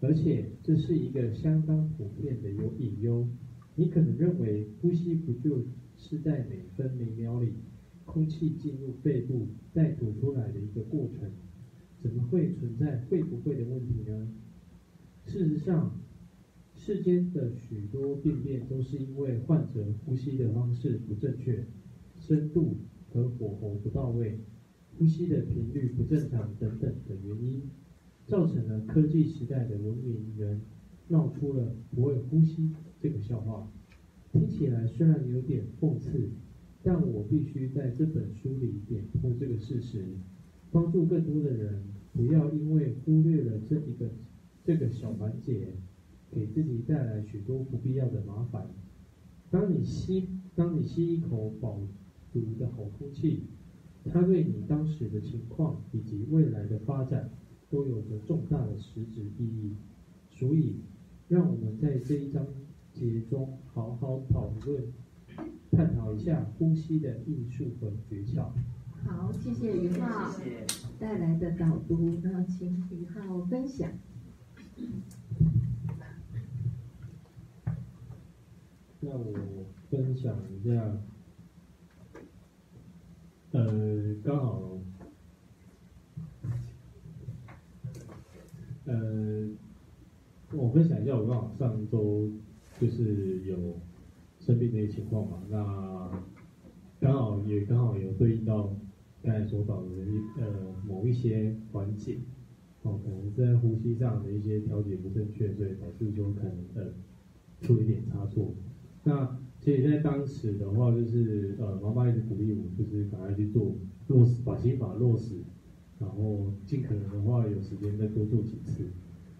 而且这是一个相当普遍的有隐忧。你可能认为呼吸不就是在每分每秒里空气进入肺部再吐出来的一个过程？怎么会存在会不会的问题呢？事实上，世间的许多病变都是因为患者呼吸的方式不正确、深度和火候不到位、呼吸的频率不正常等等的原因。造成了科技时代的文明人闹出了不会呼吸这个笑话，听起来虽然有点讽刺，但我必须在这本书里点破这个事实，帮助更多的人不要因为忽略了这一个这个小环节，给自己带来许多不必要的麻烦。当你吸当你吸一口饱足的好空气，它对你当时的情况以及未来的发展。都有着重大的实质意义，所以让我们在这一章节中好好讨论、探讨一下呼吸的艺术和诀窍。好，谢谢于浩带来的导读，然后请于浩分享。那我分享一下，呃，刚好。呃，我分享一下，我刚好上周就是有生病的一个情况嘛，那刚好也刚好有对应到刚才说到的一呃某一些环节，哦，可能在呼吸上的一些调节不正确，所以导致说可能呃出一点差错。那其实，在当时的话，就是呃妈妈一直鼓励我，就是赶快去做落实，把心法落实。然后尽可能的话，有时间再多做几次。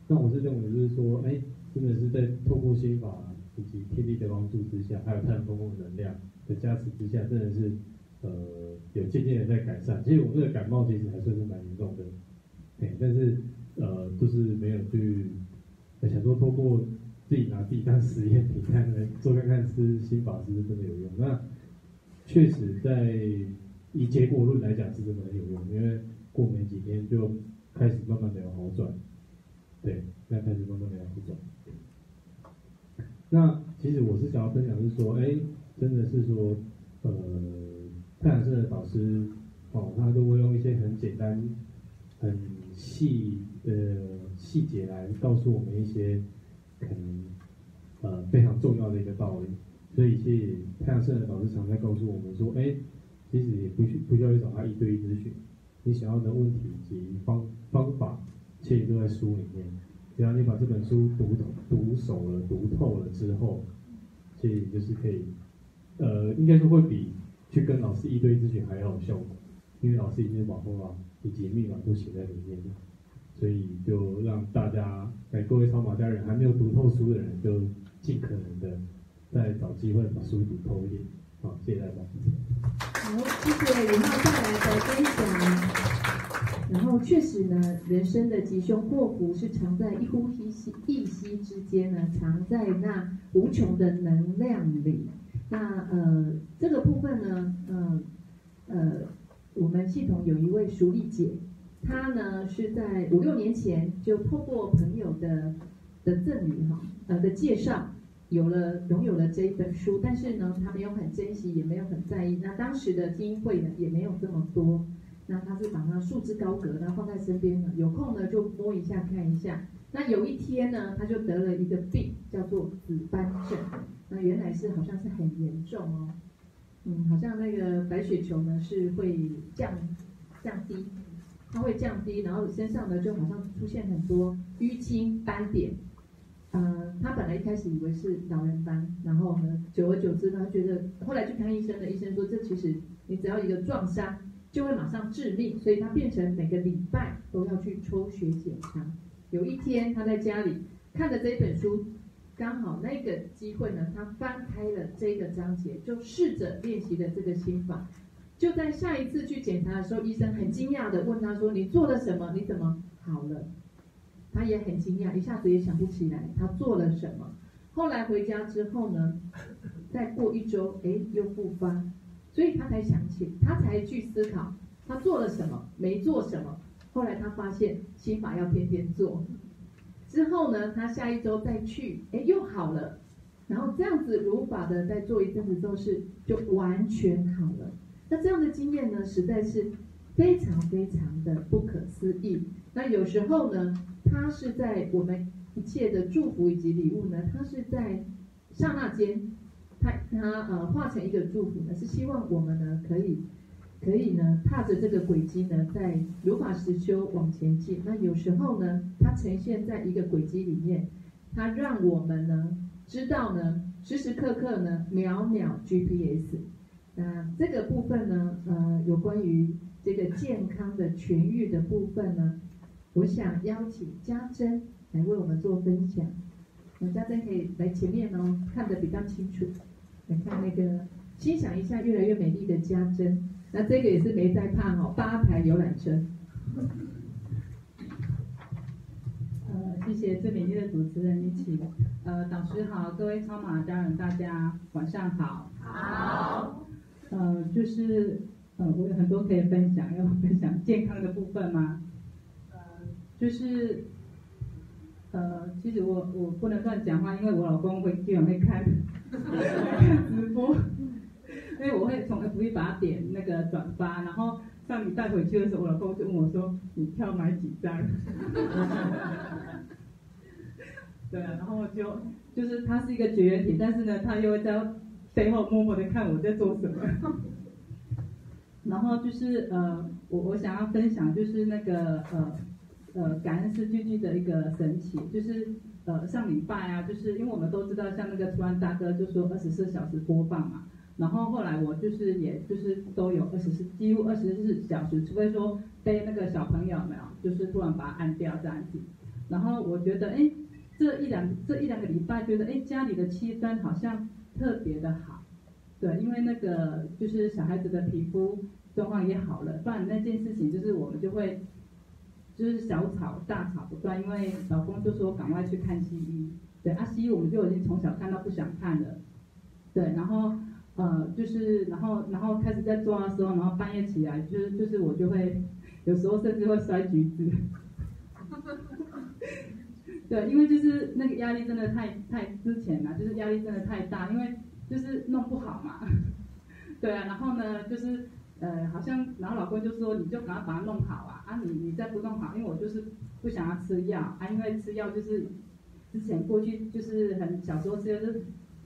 那我是认为，就是说，哎，真的是在透过心法以及天地的帮助之下，还有太阳公公能量的加持之下，真的是呃有渐渐的在改善。其实我这个感冒其实还算是蛮严重的，哎，但是呃就是没有去想说透过自己拿自己当实验品看来做看看是心法是不是真的有用。那确实在以结果论来讲是真的很有用，因为。过没几天就开始慢慢的有好转，对，那开始慢慢的有好转。那其实我是想要分享是说，哎，真的是说，呃，太阳社的导师，哦，他都会用一些很简单、很细的细节来告诉我们一些可能呃非常重要的一个道理。所以，其实太阳社的导师常在告诉我们说，哎，其实也不需不需要去找他一对一咨询。你想要的问题及方方法，其实都在书里面。只要你把这本书读读熟了、读透了之后，其实就是可以，呃，应该说会比去跟老师一对咨询还要有效果，因为老师已经把方法以及密码都写在里面了。所以就让大家，哎，各位超马家人还没有读透书的人，就尽可能的再找机会把书读透一点。好，谢谢大家。好，谢谢李浩带来的分享。然后确实呢，人生的吉凶祸福是藏在一呼一吸一吸之间呢，藏在那无穷的能量里。那呃，这个部分呢，嗯呃，我们系统有一位熟丽姐，她呢是在五六年前就透过朋友的的赠与哈呃的介绍。有了拥有了这一本书，但是呢，他没有很珍惜，也没有很在意。那当时的基金会呢，也没有这么多。那他是把它束之高阁，然后放在身边呢，有空呢就摸一下看一下。那有一天呢，他就得了一个病，叫做紫斑症。那原来是好像是很严重哦，嗯，好像那个白血球呢是会降降低，它会降低，然后身上呢就好像出现很多淤青斑点。呃，他本来一开始以为是老人斑，然后呢，久而久之，他觉得后来去看医生的，医生说这其实你只要一个撞伤就会马上致命，所以他变成每个礼拜都要去抽血检查。有一天他在家里看着这本书，刚好那个机会呢，他翻开了这个章节，就试着练习了这个心法。就在下一次去检查的时候，医生很惊讶的问他说：“你做了什么？你怎么好了？”他也很惊讶，一下子也想不起来他做了什么。后来回家之后呢，再过一周，哎，又复发，所以他才想起，他才去思考他做了什么，没做什么。后来他发现心法要天天做，之后呢，他下一周再去，哎，又好了。然后这样子如法的再做一阵子之后，是就完全好了。那这样的经验呢，实在是非常非常的不可思议。那有时候呢。它是在我们一切的祝福以及礼物呢，它是在刹那间，它它呃化成一个祝福呢，是希望我们呢可以可以呢踏着这个轨迹呢，在如法实修往前进。那有时候呢，它呈现在一个轨迹里面，它让我们呢知道呢时时刻刻呢秒秒 GPS。那这个部分呢，呃，有关于这个健康的痊愈的部分呢。我想邀请家珍来为我们做分享。那家珍可以来前面哦，看得比较清楚。来看那个，欣赏一下越来越美丽的家珍。那这个也是没在胖哦，八台游览车。呃，谢谢最美丽的主持人一起。呃，导师好，各位超马家人，大家晚上好。好。呃，就是呃，我有很多可以分享，要分享健康的部分吗？呃就是，呃，其实我我不能乱讲话，因为我老公会经常会看看直播，[laughs] 因为我会从 FB 把它点那个转发，然后上你带回去的时候，我老公就问我说：“你票买几张？” [laughs] 对啊，然后就就是他是一个绝缘体，但是呢，他又会在背后默默的看我在做什么。[laughs] 然后就是呃，我我想要分享就是那个呃。呃，感恩是句句的一个神奇，就是呃上礼拜啊，就是因为我们都知道，像那个突然大哥就说二十四小时播放嘛，然后后来我就是也就是都有二十四，几乎二十四小时，除非说被那个小朋友没有，就是突然把它按掉这样子。然后我觉得，哎，这一两这一两个礼拜，觉得哎家里的气氛好像特别的好，对，因为那个就是小孩子的皮肤状况也好了，不然那件事情就是我们就会。就是小吵大吵不断，因为老公就说赶快去看西医，对啊，西医我们就已经从小看到不想看了，对，然后呃就是然后然后开始在做的时候，然后半夜起来就是就是我就会有时候甚至会摔橘子，对，因为就是那个压力真的太太之前了，就是压力真的太大，因为就是弄不好嘛，[laughs] 对啊，然后呢就是。呃，好像，然后老公就说，你就赶快把它弄好啊，啊，你你再不弄好，因为我就是不想要吃药啊，因为吃药就是之前过去就是很小时候吃的是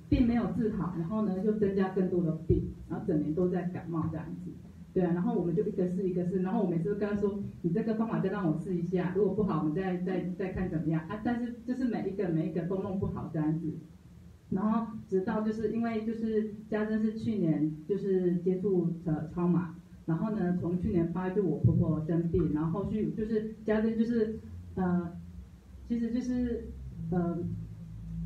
并没有治好，然后呢就增加更多的病，然后整年都在感冒这样子，对啊，然后我们就一个试一个试，然后我每次都跟他说，你这个方法再让我试一下，如果不好，我们再再再看怎么样啊，但是就是每一个每一个都弄不好这样子。然后直到就是因为就是家珍是去年就是接触呃超马，然后呢从去年八月就我婆婆生病，然后后续就是家珍就是呃其实就是呃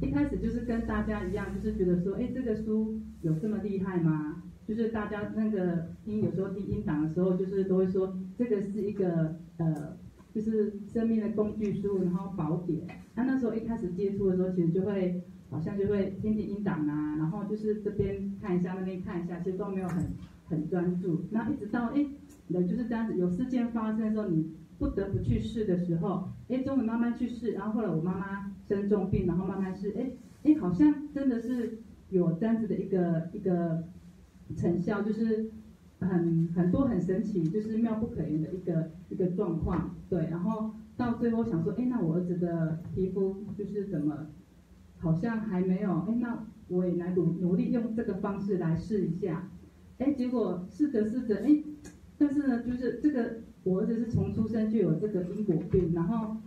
一开始就是跟大家一样，就是觉得说哎这个书有这么厉害吗？就是大家那个听有时候听音档的时候，就是都会说这个是一个呃就是生命的工具书，然后宝典。那那时候一开始接触的时候，其实就会。好像就会听听音档啊，然后就是这边看一下，那边看一下，其实都没有很很专注。然后一直到哎，人就是这样子，有事件发生的时候，你不得不去试的时候，哎，终于慢慢去试。然后后来我妈妈生重病，然后慢慢试，哎哎，好像真的是有这样子的一个一个成效，就是很很多很神奇，就是妙不可言的一个一个状况，对，然后到最后想说，哎，那我儿子的皮肤就是怎么，好像还没有，哎，那我也来努努力用这个方式来试一下，哎，结果试着试着，哎，但是呢，就是这个我儿子是从出生就有这个因果病，然后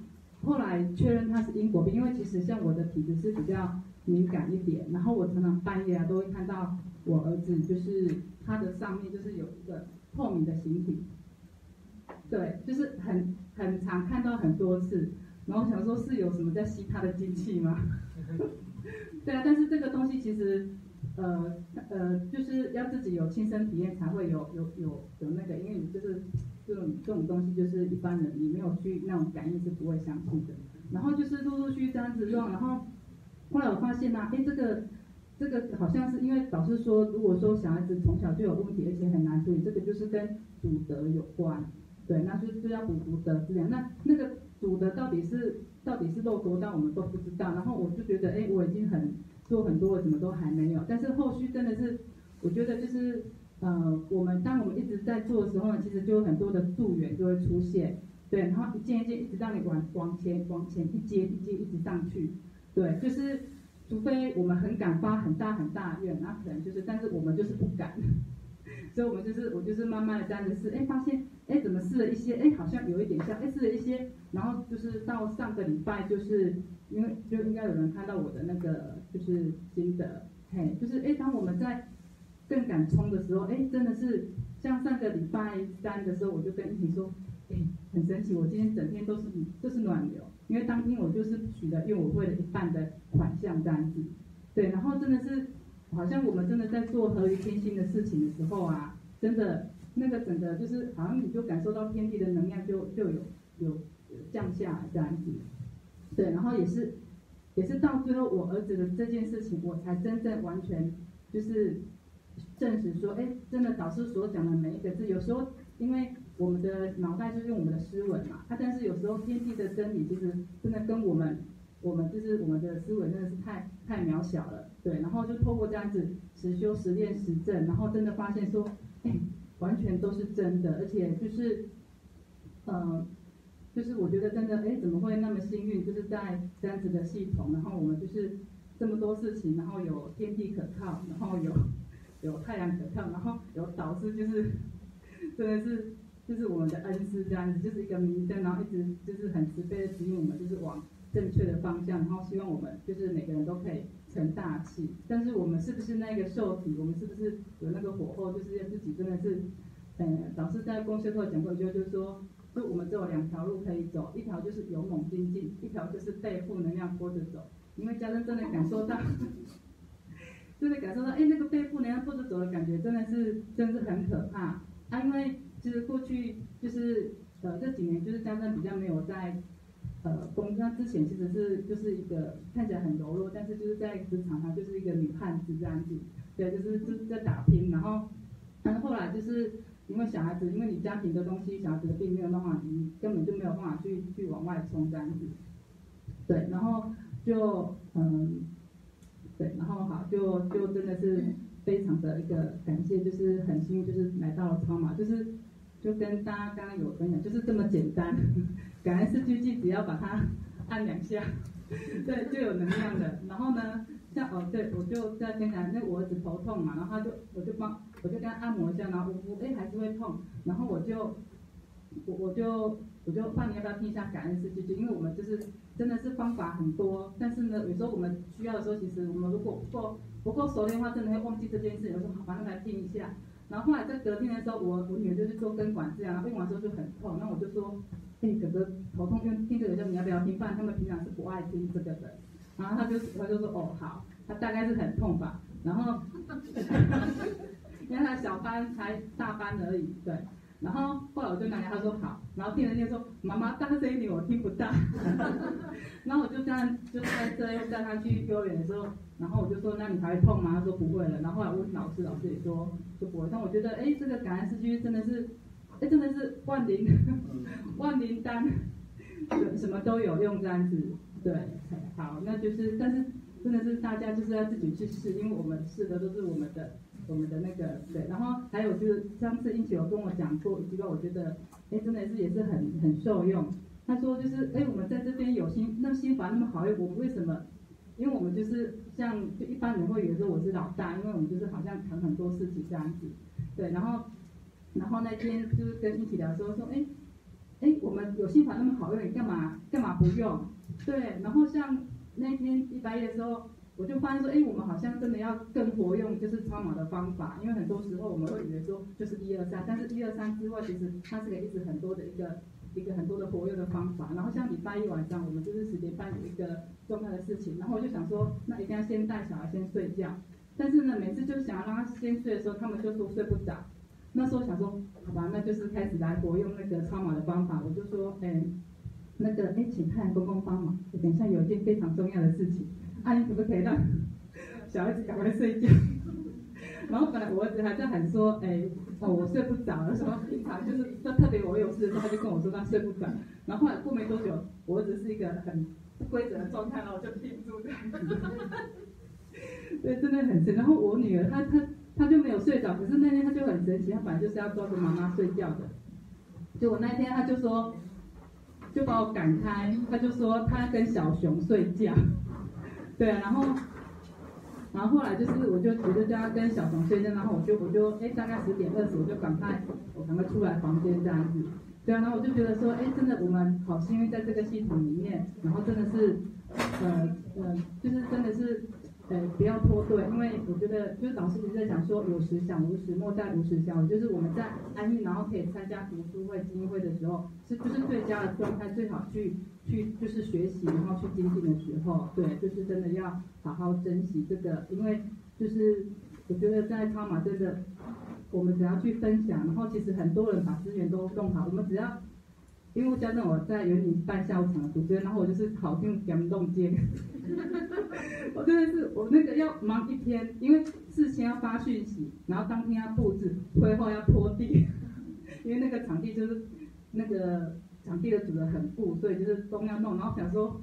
后来确认他是因果病，因为其实像我的体质是比较敏感一点，然后我常常半夜啊都会看到我儿子就是他的上面就是有一个透明的形体，对，就是很很常看到很多次，然后想说是有什么在吸他的精气吗？[laughs] 对啊，但是这个东西其实，呃呃，就是要自己有亲身体验才会有有有有那个，因为你就是这种这种东西，就是一般人你没有去那种感应是不会相信的。然后就是陆陆续续这样子用，然后后来我发现呢，哎，这个这个好像是因为导师说，如果说小孩子从小就有问题，而且很难处理，这个就是跟祖德有关。对，那就就要补足德这样。那那个祖德到底是到底是漏多大，我们都不知道。然后我就觉得，哎，我已经很做很多了，怎么都还没有。但是后续真的是，我觉得就是，呃，我们当我们一直在做的时候呢，其实就有很多的助缘就会出现。对，然后一件一件一直让你往往前往前一阶一阶一直上去。对，就是除非我们很敢发很大很大愿，那可能就是，但是我们就是不敢。[laughs] 所以我们就是我就是慢慢的这样子试，哎，发现哎怎么试了一些，哎好像有一点像，哎试了一些，然后就是到上个礼拜，就是因为就应该有人看到我的那个就是新的，嘿，就是哎当我们在更敢冲的时候，哎真的是像上个礼拜三的时候，我就跟一婷说，哎很神奇，我今天整天都是就是暖流，因为当天我就是许的愿我会了一半的款项这样子，对，然后真的是。好像我们真的在做合于天心的事情的时候啊，真的那个整个就是好像你就感受到天地的能量就就有有降下这样子，对，然后也是也是到最后我儿子的这件事情，我才真正完全就是证实说，哎，真的导师所讲的每一个字，有时候因为我们的脑袋就是用我们的思维嘛，啊，但是有时候天地的真理其实真的跟我们。我们就是我们的思维真的是太太渺小了，对，然后就透过这样子实修实练实证，然后真的发现说，哎，完全都是真的，而且就是，呃，就是我觉得真的，哎，怎么会那么幸运，就是在这样子的系统，然后我们就是这么多事情，然后有天地可靠，然后有 [laughs] 有太阳可靠，然后有导师，就是 [laughs] 真的是就是我们的恩师这样子，就是一个明灯，然后一直就是很慈悲的指引我们，就是往。正确的方向，然后希望我们就是每个人都可以成大器。但是我们是不是那个受体？我们是不是有那个火候？就是要自己真的是，呃，老师在公修课讲过一句，就是说，就我们只有两条路可以走，一条就是勇猛精进，一条就是被负能量拖着走。因为家人真的感受到，[laughs] 真的感受到，哎，那个被负能量拖着走的感觉真的是，真是很可怕。啊，因为其实过去就是呃这几年就是家人比较没有在。呃，工那之前其实是就是一个看起来很柔弱，但是就是在职场上就是一个女汉子这样子，对，就是就是在打拼，然后，但是后来就是因为小孩子，因为你家庭的东西，小孩子的病没有办法，你根本就没有办法去去往外冲这样子，对，然后就嗯，对，然后好，就就真的是非常的一个感谢，就是很幸运，就是来到了超马，就是就跟大家刚刚有分享，就是这么简单。感恩四句句，只要把它按两下，对，就有能量的。然后呢，像哦，对，我就在跟他，那我儿子头痛嘛，然后他就我就帮，我就跟他按摩一下，然后呜呜，哎，还是会痛。然后我就，我我就我就问你要不要听一下感恩四句句，因为我们就是真的是方法很多，但是呢，有时候我们需要的时候，其实我们如果不够不够熟练的话，真的会忘记这件事。有时候好，反正来听一下。然后后来在隔天的时候，我我女儿就是做根管治疗，用完之后就很痛，那我就说。哎，哥哥头痛，就听这个叫你要不要听？不然他们平常是不爱听这个的。然后他就他就说哦好，他大概是很痛吧。然后，[laughs] 因为他小班才大班而已，对。然后后来我就拿给他说好，然后听人家说妈妈大声一点，我听不到。[laughs] 然后我就这样就在这又带他去幼儿园的时候，然后我就说那你还会痛吗？他说不会了。然后后来问老师，老师也说就不会。但我觉得哎，这个感恩四句真的是。哎，真的是万灵万灵丹，什什么都有用这样子，对，好，那就是，但是真的是大家就是要自己去试，因为我们试的都是我们的我们的那个对，然后还有就是上次英姐有跟我讲过一句话，我觉得哎真的是也是很很受用。他说就是哎我们在这边有心那心法那么好，用我们为什么？因为我们就是像就一般人会以为说我是老大，因为我们就是好像谈很多事情这样子，对，然后然后那天就是跟一起聊说说哎哎我们有心法那么好用，你干嘛干嘛不用？对，然后像那天一百一的时候。我就发现说，哎，我们好像真的要更活用，就是超马的方法，因为很多时候我们会以为说就是一二三，但是一二三之外，其实它是个一直很多的一个一个很多的活用的方法。然后像礼拜一晚上，我们就是十点半一个重要的事情，然后我就想说，那一定要先带小孩先睡觉。但是呢，每次就想要让他先睡的时候，他们就说睡不着。那时候想说，好吧，那就是开始来活用那个超马的方法。我就说，哎，那个，哎，请太阳公公帮忙，等一下有一件非常重要的事情。阿姨可不可以让 [laughs] 小孩子赶快睡觉？[laughs] 然后本来我儿子还在喊说，哎，哦，我睡不着。什么平常就是说特别我有事的时候，他就跟我说他睡不着。然后后来过没多久，我儿子是一个很不规则的状态，然后我就定住这样子。[laughs] 对，真的很神。然后我女儿她她她就没有睡着，可是那天她就很神奇，她本来就是要抓着妈妈睡觉的。结果那天她就说，就把我赶开，她就说她跟小熊睡觉。对啊，然后，然后后来就是，我就我就叫他跟小熊睡觉，然后我就我就哎，大概十点二十，我就赶快我赶快出来房间这样子。对啊，然后我就觉得说，哎，真的我们好幸运在这个系统里面，然后真的是，呃呃，就是真的是。呃，不要脱队，因为我觉得就是老师一直在讲说有时想无时莫在无时想，就是我们在安逸然后可以参加读书会、精英会的时候，是就是最佳的状态，最好去去就是学习然后去精进的时候，对，就是真的要好好珍惜这个，因为就是我觉得在超马真的，我们只要去分享，然后其实很多人把资源都弄好，我们只要。因为加上我在园林办下午场的主持人，然后我就是好听感动街，[laughs] 我真的是我那个要忙一天，因为事先要发讯息，然后当天要布置，会后要拖地，[laughs] 因为那个场地就是那个场地的主人很富，所以就是都要弄，然后想说，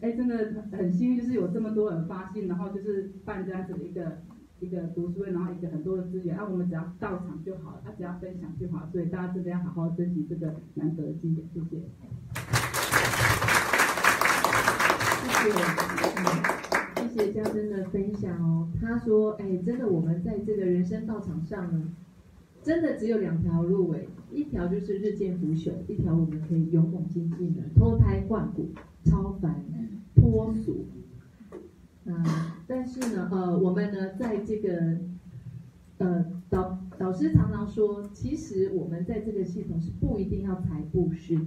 哎，真的很幸运，就是有这么多人发信，然后就是办这样子的一个。一个读书会，然后一个很多的资源，啊，我们只要到场就好了，他只要分享就好，所以大家真的要好好珍惜这个难得的机会，谢谢。谢谢，谢谢嘉珍的分享哦。他说，哎，真的，我们在这个人生道场上呢，真的只有两条路，哎，一条就是日渐腐朽，一条我们可以勇猛精进的脱胎换骨、超凡脱俗。啊，但是呢，呃，我们呢，在这个，呃，导导师常常说，其实我们在这个系统是不一定要财布施，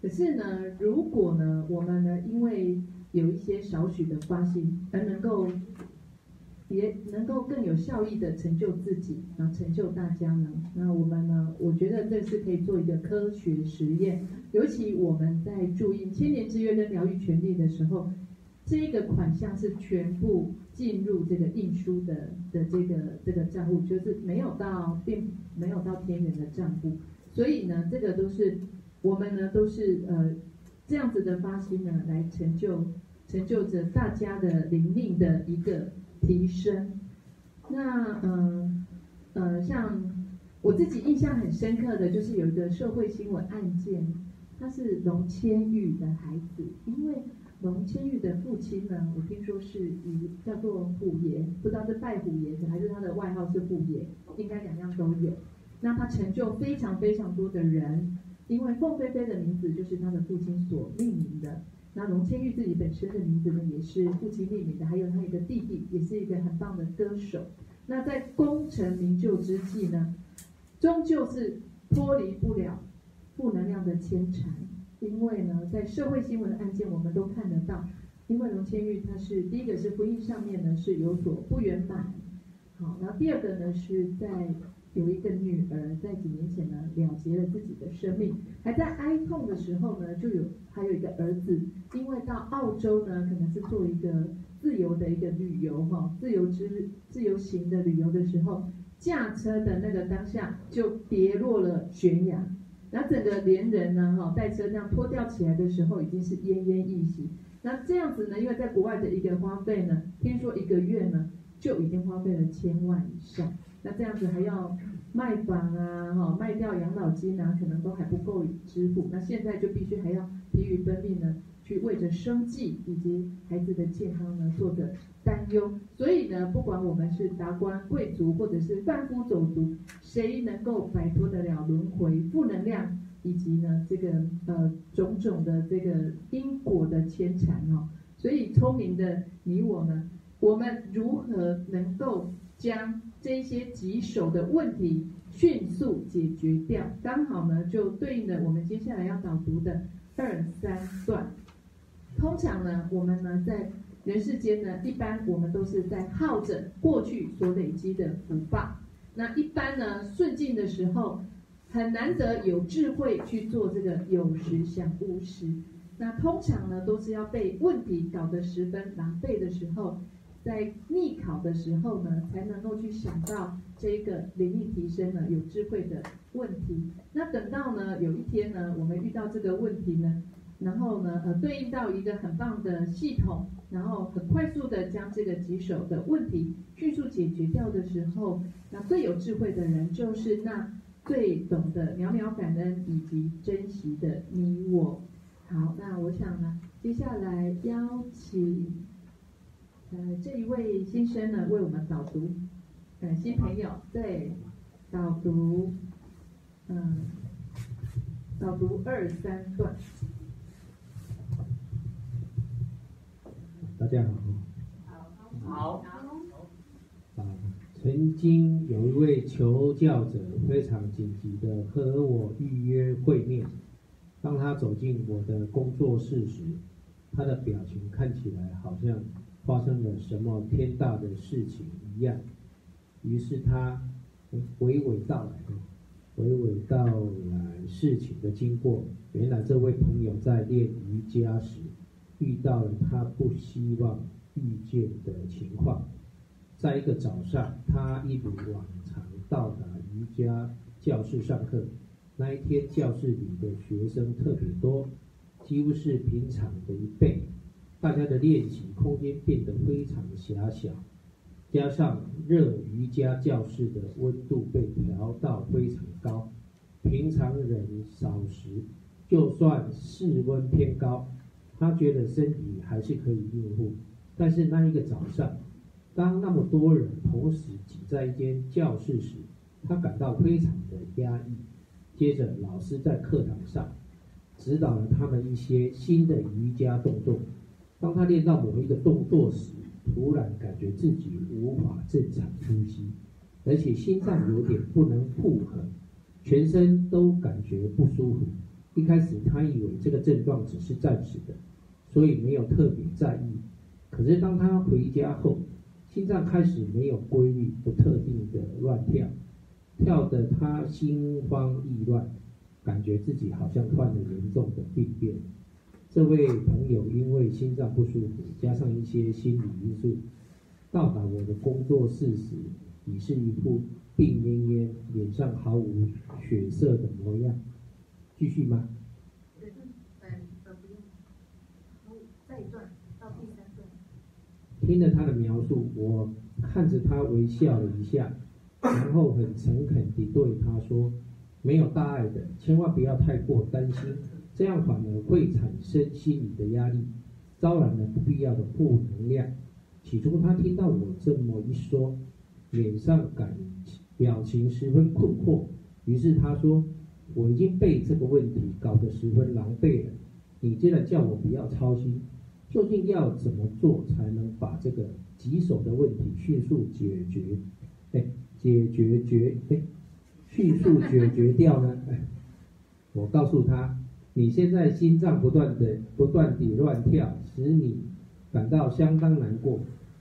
可是呢，如果呢，我们呢，因为有一些少许的发心，而能够，也能够更有效益的成就自己，然后成就大家呢，那我们呢，我觉得这是可以做一个科学实验，尤其我们在注意千年之约跟疗愈权利的时候。这个款项是全部进入这个印书的的这个这个账户，就是没有到并没有到天元的账户，所以呢，这个都是我们呢都是呃这样子的发心呢，来成就成就着大家的灵命的一个提升。那呃呃，像我自己印象很深刻的就是有一个社会新闻案件，他是龙千玉的孩子，因为。龙千玉的父亲呢？我听说是以叫做虎爷，不知道是拜虎爷还是他的外号是虎爷，应该两样都有。那他成就非常非常多的人，因为凤飞飞的名字就是他的父亲所命名的。那龙千玉自己本身的名字呢，也是父亲命名的。还有他一个弟弟，也是一个很棒的歌手。那在功成名就之际呢，终究是脱离不了负能量的牵缠。因为呢，在社会新闻的案件，我们都看得到，因为龙千玉他是第一个是婚姻上面呢是有所不圆满，好，然后第二个呢是在有一个女儿在几年前呢了结了自己的生命，还在哀痛的时候呢，就有还有一个儿子，因为到澳洲呢可能是做一个自由的一个旅游哈，自由之自由行的旅游的时候，驾车的那个当下就跌落了悬崖。那整个连人呢，哈，带车这样拖吊起来的时候，已经是奄奄一息。那这样子呢，因为在国外的一个花费呢，听说一个月呢，就已经花费了千万以上。那这样子还要卖房啊，哈，卖掉养老金啊，可能都还不够支付。那现在就必须还要疲于奔命呢，去为着生计以及孩子的健康呢做着担忧。所以呢，不管我们是达官贵族或者是贩夫走卒，谁能够摆脱得了轮回、负能量以及呢这个呃种种的这个因果的牵缠哦？所以聪明的你我们，我们如何能够将这些棘手的问题迅速解决掉？刚好呢，就对应的我们接下来要导读的二三段。通常呢，我们呢在人世间呢，一般我们都是在耗着过去所累积的福报。那一般呢，顺境的时候，很难得有智慧去做这个有时想无时。那通常呢，都是要被问题搞得十分狼狈的时候，在逆考的时候呢，才能够去想到这个灵力提升呢，有智慧的问题。那等到呢，有一天呢，我们遇到这个问题呢。然后呢，呃，对应到一个很棒的系统，然后很快速的将这个棘手的问题迅速解决掉的时候，那最有智慧的人就是那最懂得渺渺感恩以及珍惜的你我。好，那我想呢，接下来邀请呃这一位先生呢为我们导读，呃新朋友对导读，嗯，导读二三段。大家好。好。啊，曾经有一位求教者非常紧急的和我预约会面。当他走进我的工作室时，他的表情看起来好像发生了什么天大的事情一样。于是他娓娓道来，娓娓道来事情的经过。原来这位朋友在练瑜伽时。遇到了他不希望遇见的情况，在一个早上，他一如往常到达瑜伽教室上课。那一天，教室里的学生特别多，几乎是平常的一倍。大家的练习空间变得非常狭小，加上热瑜伽教室的温度被调到非常高，平常人少时，就算室温偏高。他觉得身体还是可以应付，但是那一个早上，当那么多人同时挤在一间教室时，他感到非常的压抑。接着，老师在课堂上指导了他们一些新的瑜伽动作。当他练到某一个动作时，突然感觉自己无法正常呼吸，而且心脏有点不能负荷，全身都感觉不舒服。一开始，他以为这个症状只是暂时的。所以没有特别在意，可是当他回家后，心脏开始没有规律、不特定的乱跳，跳得他心慌意乱，感觉自己好像患了严重的病变。这位朋友因为心脏不舒服，加上一些心理因素，到达我的工作室时，已是一副病恹恹、脸上毫无血色的模样。继续吗？听了他的描述，我看着他微笑了一下，然后很诚恳地对他说：“没有大碍的，千万不要太过担心，这样反而会产生心理的压力，招来了不必要的负能量。”起初他听到我这么一说，脸上感表情十分困惑，于是他说：“我已经被这个问题搞得十分狼狈了，你竟然叫我不要操心。”究竟要怎么做才能把这个棘手的问题迅速解决？哎，解决决哎，迅速解决掉呢？[laughs] 哎，我告诉他，你现在心脏不断的不断地乱跳，使你感到相当难过。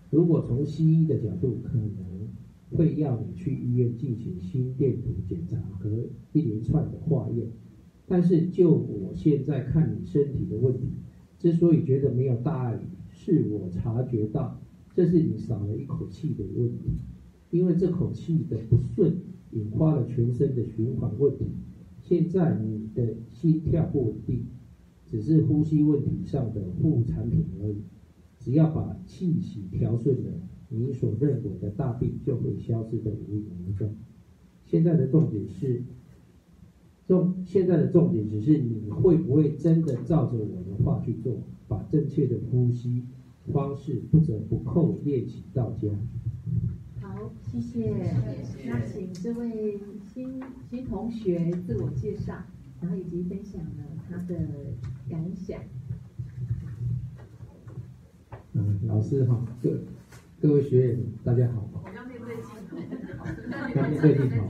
如果从西医的角度，可能会要你去医院进行心电图检查和一连串的化验。但是就我现在看你身体的问题。之所以觉得没有大碍，是我察觉到这是你少了一口气的问题，因为这口气的不顺引发了全身的循环问题。现在你的心跳不稳定，只是呼吸问题上的副产品而已。只要把气息调顺了，你所认为的大病就会消失的无影无踪。现在的重点是，重现在的重点只是你会不会真的照着我的话去做，把正确的呼吸方式不折不扣练习到家。好，谢谢。那请这位新新同学自我介绍，然后以及分享了他的感想。嗯，老师好，各各位学员大家好。我要面对镜头。要面对镜头。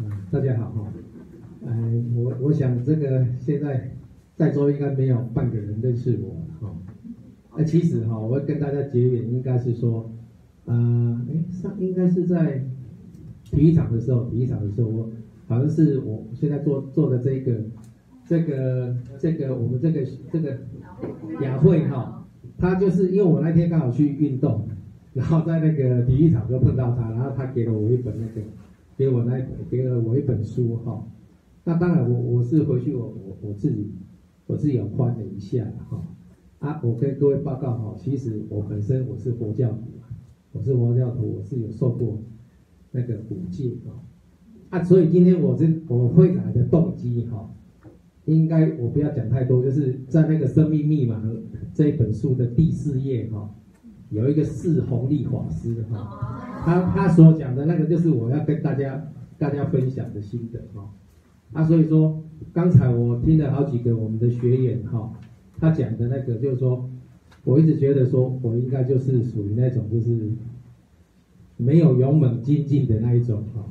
嗯，大家好哈。呃，我我想这个现在在座应该没有半个人认识我哈。那其实哈，我跟大家结缘应该是说，呃，哎上应该是在体育场的时候，体育场的时候我。好像是我现在做做的这个，这个这个我们这个这个雅慧哈，他就是因为我那天刚好去运动，然后在那个体育场就碰到他，然后他给了我一本那个，给我那给了我一本书哈。那当然我我是回去我我我自己我自己有翻了一下哈。啊，我跟各位报告哈，其实我本身我是佛教徒，我是佛教徒，我是有受过那个五戒啊。啊，所以今天我这我会来的动机哈，应该我不要讲太多，就是在那个《生命密码》这一本书的第四页哈，有一个释弘历法师哈，他他所讲的那个就是我要跟大家大家分享的心得哈。啊，所以说刚才我听了好几个我们的学员哈，他讲的那个就是说，我一直觉得说我应该就是属于那种就是没有勇猛精进的那一种哈。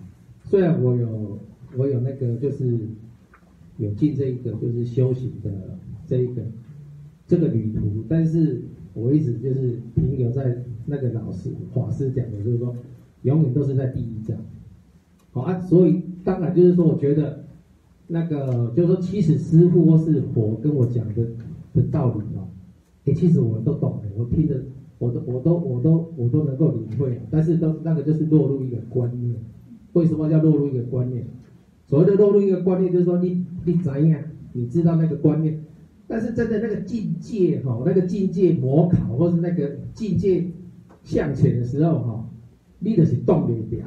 虽然我有我有那个就是有进这一个就是修行的这一个这个旅途，但是我一直就是停留在那个老师法师讲的，就是说永远都是在第一章。好啊，所以当然就是说，我觉得那个就是说，其实师傅或是佛跟我讲的的道理哦，哎，其实我们都懂的，我听着我都我都我都我都能够领会，但是都那个就是落入一个观念。为什么叫落入一个观念？所谓的落入一个观念，就是说你你怎样，你知道那个观念，但是真的那个境界哈，那个境界模考，或是那个境界向前的时候哈，你的是动不了，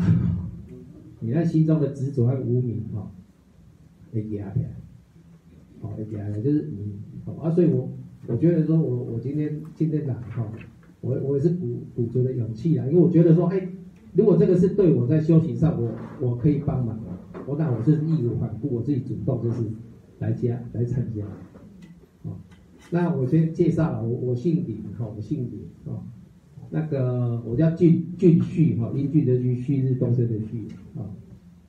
你那心中的执着和无名哈，会压起来，好会压起来，就是你好啊，所以我我觉得说我我今天今天来哈，我我也是鼓鼓足了勇气啊，因为我觉得说哎。如果这个是对我在修行上，我我可以帮忙，我那我是义无反顾，我自己主动就是来加来参加，那我先介绍了，我我姓李，哈，我姓李，哦，那个我叫俊俊旭，哈，英俊的俊，旭日东升的旭，啊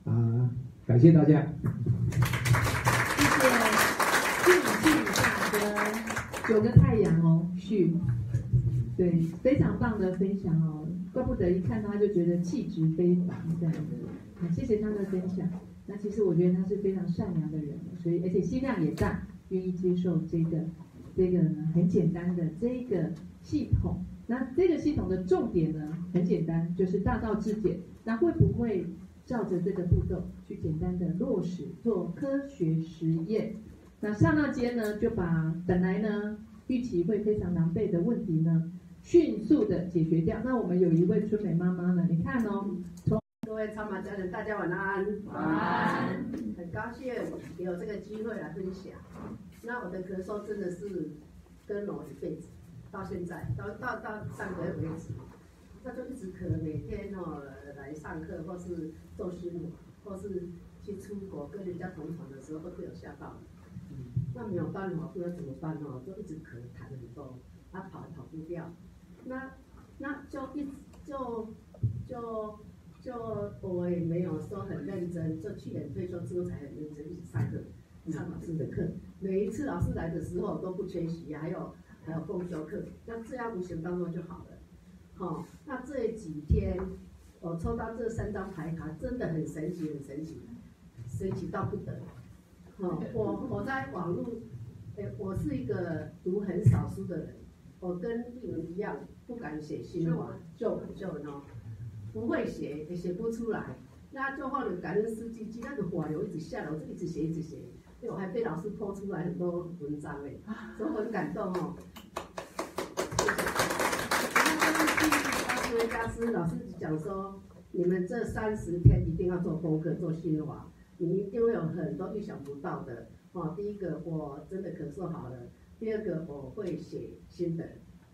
啊，感谢大家，谢谢俊俊大哥，九个太阳哦，旭，对，非常棒的分享哦。怪不得一看他就觉得气质非凡这样子，啊，谢谢他的分享。那其实我觉得他是非常善良的人，所以而且心量也大，愿意接受这个这个很简单的这个系统。那这个系统的重点呢，很简单，就是大道至简。那会不会照着这个步骤去简单的落实做科学实验？那刹那间呢，就把本来呢预期会非常狼狈的问题呢？迅速的解决掉。那我们有一位春美妈妈呢？你看哦，从各位超马家人，大家晚安。晚安。很高兴有这个机会来分享。那我的咳嗽真的是跟了我一辈子，到现在，到到到上个月为止，那就一直咳，每天哦来上课或是做新闻，或是去出国跟人家同床的时候都被我吓到。那没有办法，不知道怎么办哦，就一直咳，痰很多，他跑也跑不掉。那那就一直就就就我也没有说很认真，就去年退休之后才很认真一直上课，上老师的课。每一次老师来的时候都不缺席，还有还有公修课，那这样无形当中就好了。好，那这几天我抽到这三张牌卡，真的很神奇，很神奇，神奇到不得。好，我我在网络，哎，我是一个读很少书的人。我跟丽文一样，不敢写新闻，就就呢，不会写，也写不出来。那就放了感恩诗句，那个火流一直下来，我就一直写一直写，因为我还被老师泼出来很多文章哎，所以我很感动哦。那家师老师讲说，你们这三十天一定要做功课，做心法，你一定会有很多意想不到的。哦，第一个我真的咳嗽好了，第二个我会写新的，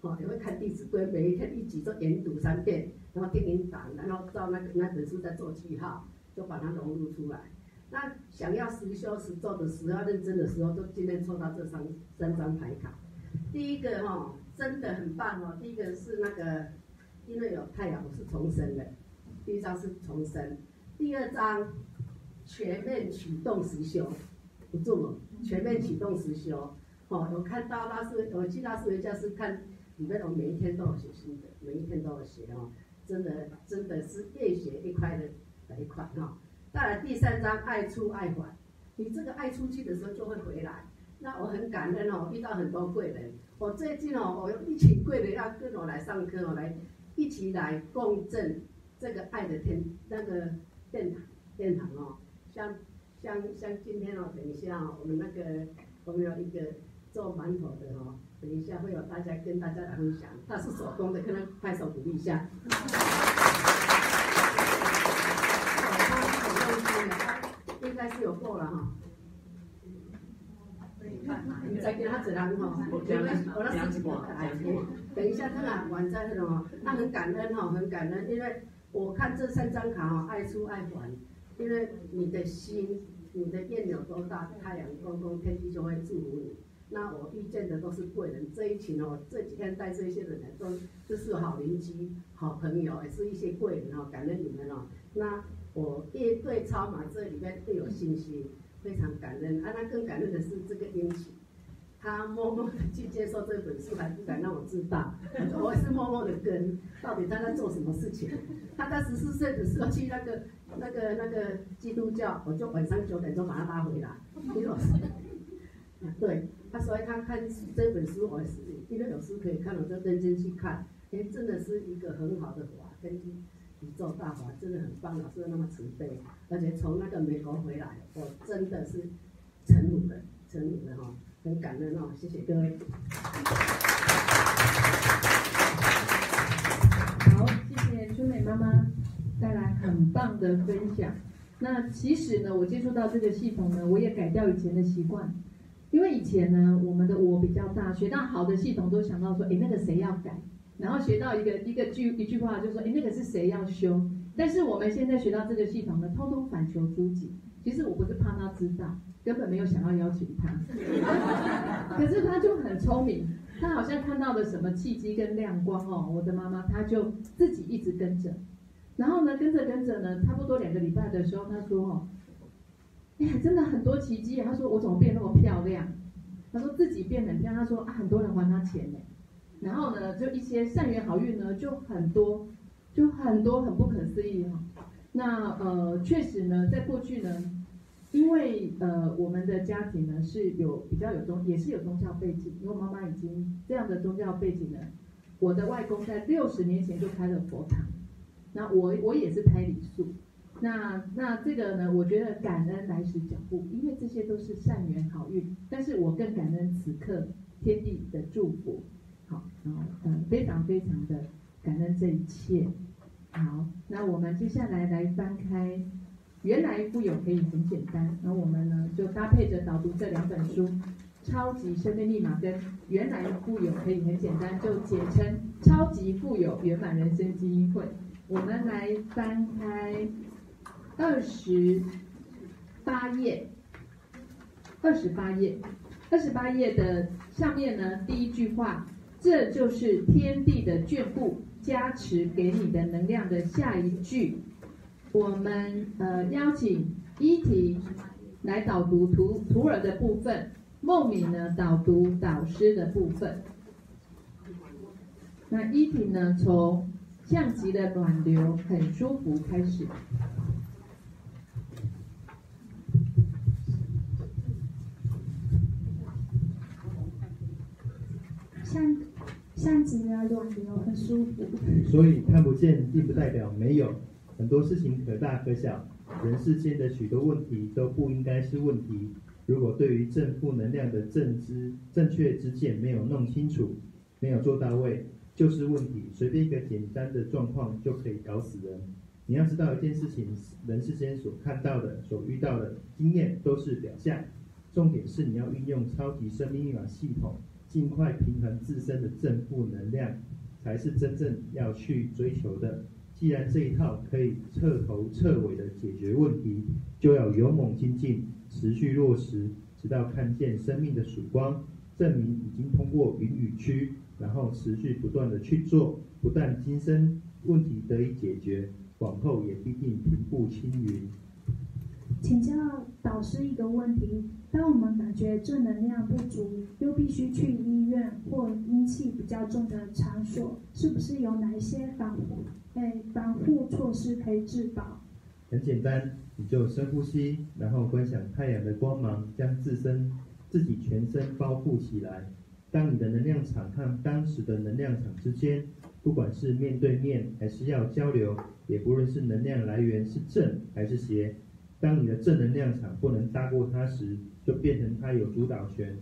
哦，也会看《弟子规》，每一天一集都研读三遍，然后听音档，然后到那个那本书再做记号，就把它融入出来。那想要实修实做的时候，认真的时候，就今天抽到这三三张牌卡。第一个哈，真的很棒哦。第一个是那个，因为有太阳，是重生的。第一张是重生，第二张全面启动实修。不做了，全面启动实修。哦，我看到他是，我记他是人家是看里面，我每一天都有写新的，每一天都有写哦，真的真的是越写越快的一块哈。再来第三章爱出爱还，你这个爱出去的时候就会回来。那我很感恩哦，遇到很多贵人。我最近哦，我有一群贵人要跟我来上课哦，来一起来共振这个爱的天那个殿堂殿堂哦，像。像像今天哦，等一下哦，我们那个我们有一个做馒头的哦，等一下会有大家跟大家来分享，他是手工的，可能拍手鼓励一下。应该是有够了哈。你再给他子兰哈，我我那十几等一下他俩完在那种哦，他很感恩哈，很感恩，因为我看这三张卡哦，爱出爱还。因为你的心，你的愿有多大，太阳公公天地就会祝福你。那我遇见的都是贵人，这一群哦，这几天带这些人来，都都是好邻居、好朋友，也是一些贵人哦，感恩你们哦。那我一对超马这里面更有信心，非常感恩。啊，那更感恩的是这个英奇。他默默的去接受这本书，还不敢让我知道。我是默默的跟，到底他在做什么事情？他在十四岁的时候去那个、那个、那个基督教，我就晚上九点钟把他拉回来。李老师，对，他所以他看这本书，我是因为有书可以看，我就认真去看。哎，真的是一个很好的法，跟宇宙大法真的很棒，老师那么慈悲，而且从那个美国回来，我真的是成儒的，成儒的哈。很感恩哦，谢谢各位。好，谢谢春美妈妈带来很棒的分享。那其实呢，我接触到这个系统呢，我也改掉以前的习惯，因为以前呢，我们的我比较大，学到好的系统都想到说，哎，那个谁要改，然后学到一个一个句一句话，就说，哎，那个是谁要修。但是我们现在学到这个系统呢，通通反求诸己。其实我不是怕他知道。根本没有想要邀请他，[laughs] 可是他就很聪明，他好像看到了什么契机跟亮光哦。我的妈妈，他就自己一直跟着，然后呢，跟着跟着呢，差不多两个礼拜的时候，他说哦，哎，真的很多奇迹。他说我怎么变那么漂亮？他说自己变很漂亮。他说啊，很多人还他钱呢。然后呢，就一些善缘好运呢，就很多，就很多，很不可思议哈。那呃，确实呢，在过去呢。因为呃，我们的家庭呢是有比较有宗，也是有宗教背景。因为妈妈已经这样的宗教背景呢，我的外公在六十年前就开了佛堂，那我我也是开礼数，那那这个呢，我觉得感恩来时脚步，因为这些都是善缘好运。但是我更感恩此刻天地的祝福，好，然后嗯，非常非常的感恩这一切。好，那我们接下来来翻开。原来富有可以很简单，那我们呢就搭配着导读这两本书，《超级生命密码》跟《原来富有可以很简单》，就简称《超级富有圆满人生基因会》。我们来翻开二十八页，二十八页，二十八页的上面呢，第一句话，这就是天地的眷顾加持给你的能量的下一句。我们呃邀请伊婷来导读图图尔的部分，梦敏呢导读导师的部分。那伊婷呢从降级的暖流很舒服开始。像像极的暖流很舒服。所以看不见并不代表没有。很多事情可大可小，人世间的许多问题都不应该是问题。如果对于正负能量的正知正确之见没有弄清楚，没有做到位，就是问题。随便一个简单的状况就可以搞死人。你要知道一件事情，人世间所看到的、所遇到的经验都是表象，重点是你要运用超级生命密码系统，尽快平衡自身的正负能量，才是真正要去追求的。既然这一套可以彻头彻尾的解决问题，就要勇猛精进，持续落实，直到看见生命的曙光，证明已经通过云雨区，然后持续不断的去做，不但今生问题得以解决，往后也必定平步青云。请教导师一个问题：当我们感觉正能量不足，又必须去医院或阴气比较重的场所，是不是有哪一些防护诶防护措施可以治保？很简单，你就深呼吸，然后观想太阳的光芒将自身自己全身包覆起来。当你的能量场和当时的能量场之间，不管是面对面还是要交流，也不论是能量来源是正还是邪。当你的正能量场不能大过它时，就变成它有主导权、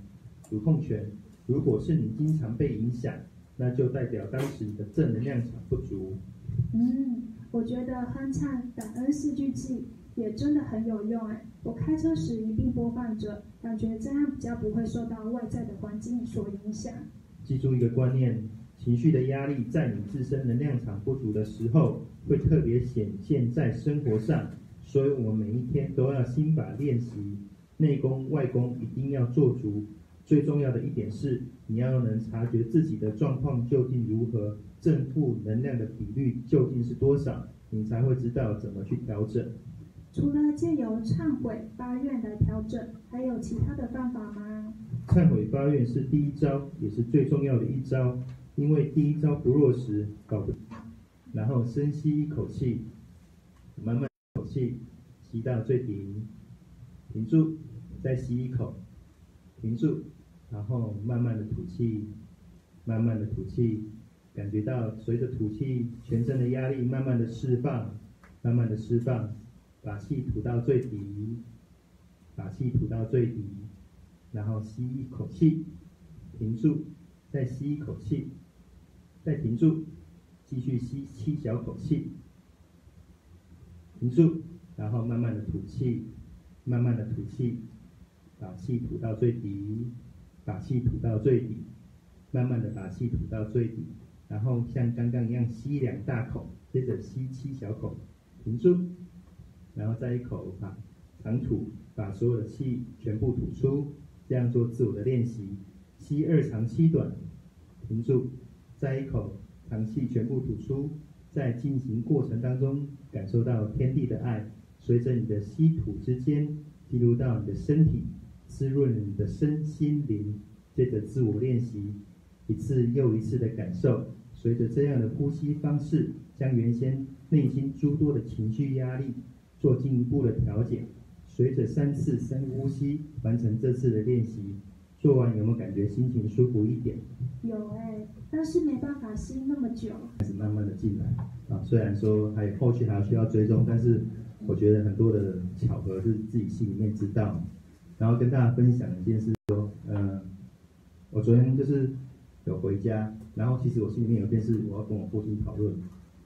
主控权。如果是你经常被影响，那就代表当时你的正能量场不足。嗯，我觉得哼唱感恩四句偈也真的很有用哎。我开车时一并播放着，感觉这样比较不会受到外在的环境所影响。记住一个观念：情绪的压力在你自身能量场不足的时候，会特别显现在生活上。所以我们每一天都要心法练习，内功外功一定要做足。最重要的一点是，你要能察觉自己的状况究竟如何，正负能量的比率究竟是多少，你才会知道怎么去调整。除了借由忏悔发愿来调整，还有其他的办法吗？忏悔发愿是第一招，也是最重要的一招，因为第一招不落实，搞不。然后深吸一口气，慢慢。气吸到最顶，停住，再吸一口，停住，然后慢慢的吐气，慢慢的吐气，感觉到随着吐气，全身的压力慢慢的释放，慢慢的释放，把气吐到最底，把气吐到最底，然后吸一口气，停住，再吸一口气，再停住，继续吸七小口气。停住，然后慢慢的吐气，慢慢的吐气，把气吐到最底，把气吐到最底，慢慢的把气吐到最底，然后像刚刚一样吸两大口，接着吸七小口，停住，然后再一口把长吐，把所有的气全部吐出，这样做自我的练习，吸二长七短，停住，再一口长气全部吐出。在进行过程当中，感受到天地的爱，随着你的吸吐之间进入到你的身体，滋润你的身心灵。接着自我练习，一次又一次的感受，随着这样的呼吸方式，将原先内心诸多的情绪压力做进一步的调节。随着三次深呼吸，完成这次的练习。做完有没有感觉心情舒服一点？有哎，但是没办法吸那么久。开始慢慢的进来啊，虽然说还有后续还需要追踪，但是我觉得很多的巧合是自己心里面知道。然后跟大家分享一件事，说，嗯，我昨天就是有回家，然后其实我心里面有件事我要跟我父亲讨论，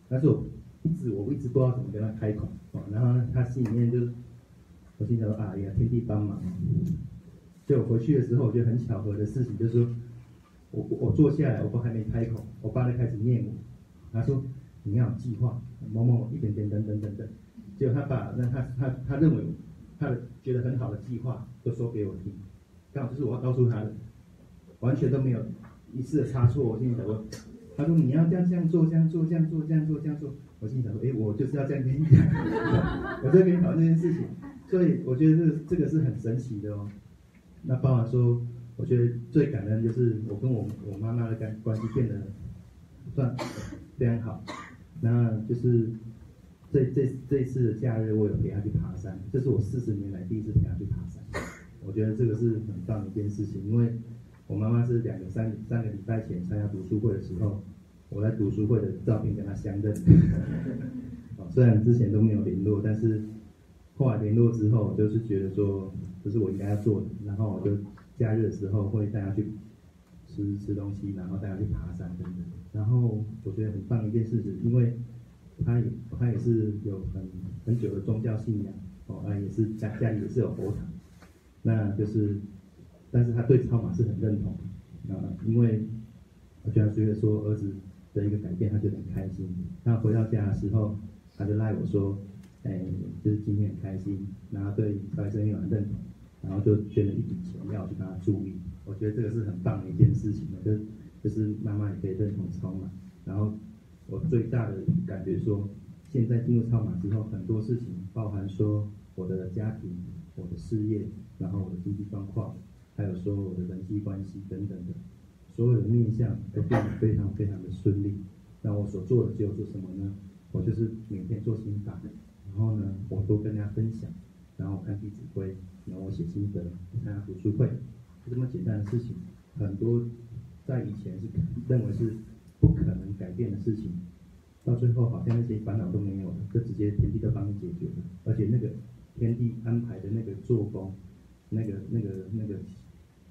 但是我一直我一直不知道怎么跟他开口啊，然后他心里面就，我心想说啊呀，天地帮忙。就我回去的时候，我觉得很巧合的事情，就是说，我我坐下来，我爸还没开口，我爸就开始念我，他说你要有计划，某某一点点等等等等，结果他把那他他他认为他的觉得很好的计划都说给我听，刚好就是我要告诉他的，完全都没有一次的差错。我心里想说，他说你要这样这样做，这样做，这样做，这样做，这样做。我心里想说，哎，我就是要这样跟你讲，[laughs] 我在跟你讨论这件事情，所以我觉得这这个是很神奇的哦。那爸爸说，我觉得最感恩就是我跟我我妈妈的关关系变得算非常好。那就是这这这次的假日，我有陪她去爬山，这是我四十年来第一次陪她去爬山。我觉得这个是很棒的一件事情，因为我妈妈是两个三三个礼拜前参加读书会的时候，我在读书会的照片跟她相认。虽然之前都没有联络，但是后来联络之后，就是觉得说这是我应该要做的，然后我就假日的时候会带他去吃吃东西，然后带他去爬山等等。然后我觉得很棒一件事情，因为他也他也是有很很久的宗教信仰，哦，啊也是家家里也是有佛堂，那就是，但是他对超马是很认同，啊，因为我觉得觉得说儿子的一个改变，他就很开心。那回到家的时候，他就赖我说，哎，就是今天很开心，然后对超生也很认同，然后就捐了一笔钱要去帮他注意。我觉得这个是很棒的一件事情，就就是妈妈也可以认同超马，然后。我最大的感觉说，现在进入超马之后，很多事情，包含说我的家庭、我的事业，然后我的经济状况，还有说我的人际关系等等的，所有的面向都变得非常非常的顺利。那我所做的只有做什么呢？我就是每天做心法，然后呢，我多跟大家分享，然后看弟子规，然后我写心得，参加读书会，就这么简单的事情，很多在以前是认为是。不可能改变的事情，到最后好像那些烦恼都没有了，就直接天地都帮你解决了。而且那个天地安排的那个作风，那个那个那个，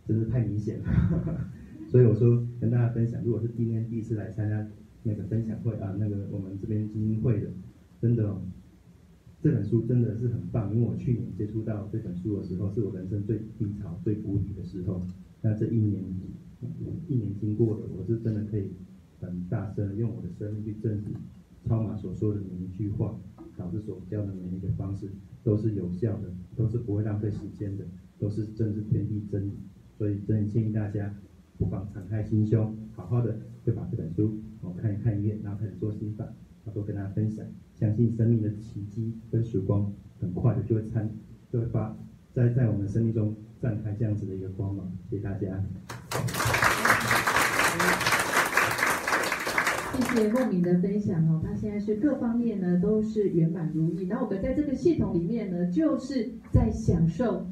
真是太明显了。所以我说跟大家分享，如果是今天第一次来参加那个分享会啊，那个我们这边基金会的，真的，这本书真的是很棒。因为我去年接触到这本书的时候，是我人生最低潮、最谷底的时候。那这一年一年经过了，我是真的可以。很大声用我的生命去证实，超马所说的每一句话，导师所教的每一个方式都是有效的，都是不会浪费时间的，都是真是天地真理。所以真的建议大家，不妨敞开心胸，好好的就把这本书我看一看一遍，然后开始做心法，多跟大家分享。相信生命的奇迹跟曙光，很快的就会参就会发在在我们生命中绽开这样子的一个光芒。谢谢大家。谢谢莫敏的分享哦，他现在是各方面呢都是圆满如意。那我们在这个系统里面呢，就是在享受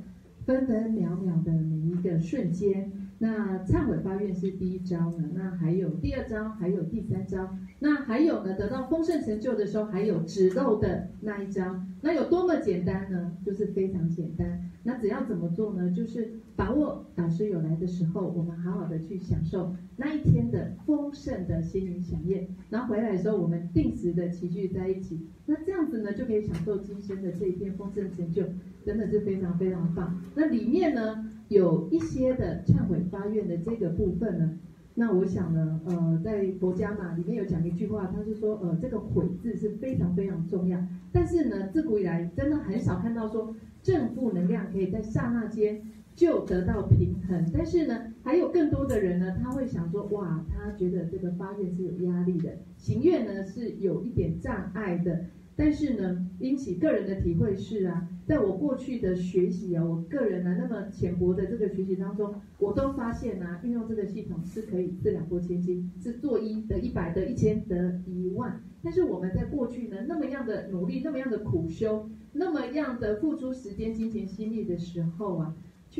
分分秒秒的每一个瞬间。那忏悔发愿是第一招呢，那还有第二招，还有第三招，那还有呢，得到丰盛成就的时候，还有止漏的那一招。那有多么简单呢？就是非常简单。那只要怎么做呢？就是把握导师有来的时候，我们好好的去享受那一天的丰盛的心灵享宴。然后回来的时候，我们定时的齐聚在一起。那这样子呢，就可以享受今生的这一片丰盛成就，真的是非常非常棒。那里面呢？有一些的忏悔发愿的这个部分呢，那我想呢，呃，在佛家嘛，里面有讲一句话，他是说，呃，这个悔字是非常非常重要。但是呢，自古以来真的很少看到说正负能量可以在刹那间就得到平衡。但是呢，还有更多的人呢，他会想说，哇，他觉得这个发愿是有压力的，行愿呢是有一点障碍的。但是呢，因起个人的体会是啊，在我过去的学习啊，我个人呢那么浅薄的这个学习当中，我都发现啊，运用这个系统是可以四两拨千斤，是做一得一百，得一千，得一万。但是我们在过去呢，那么样的努力，那么样的苦修，那么样的付出时间、金钱、心力的时候啊，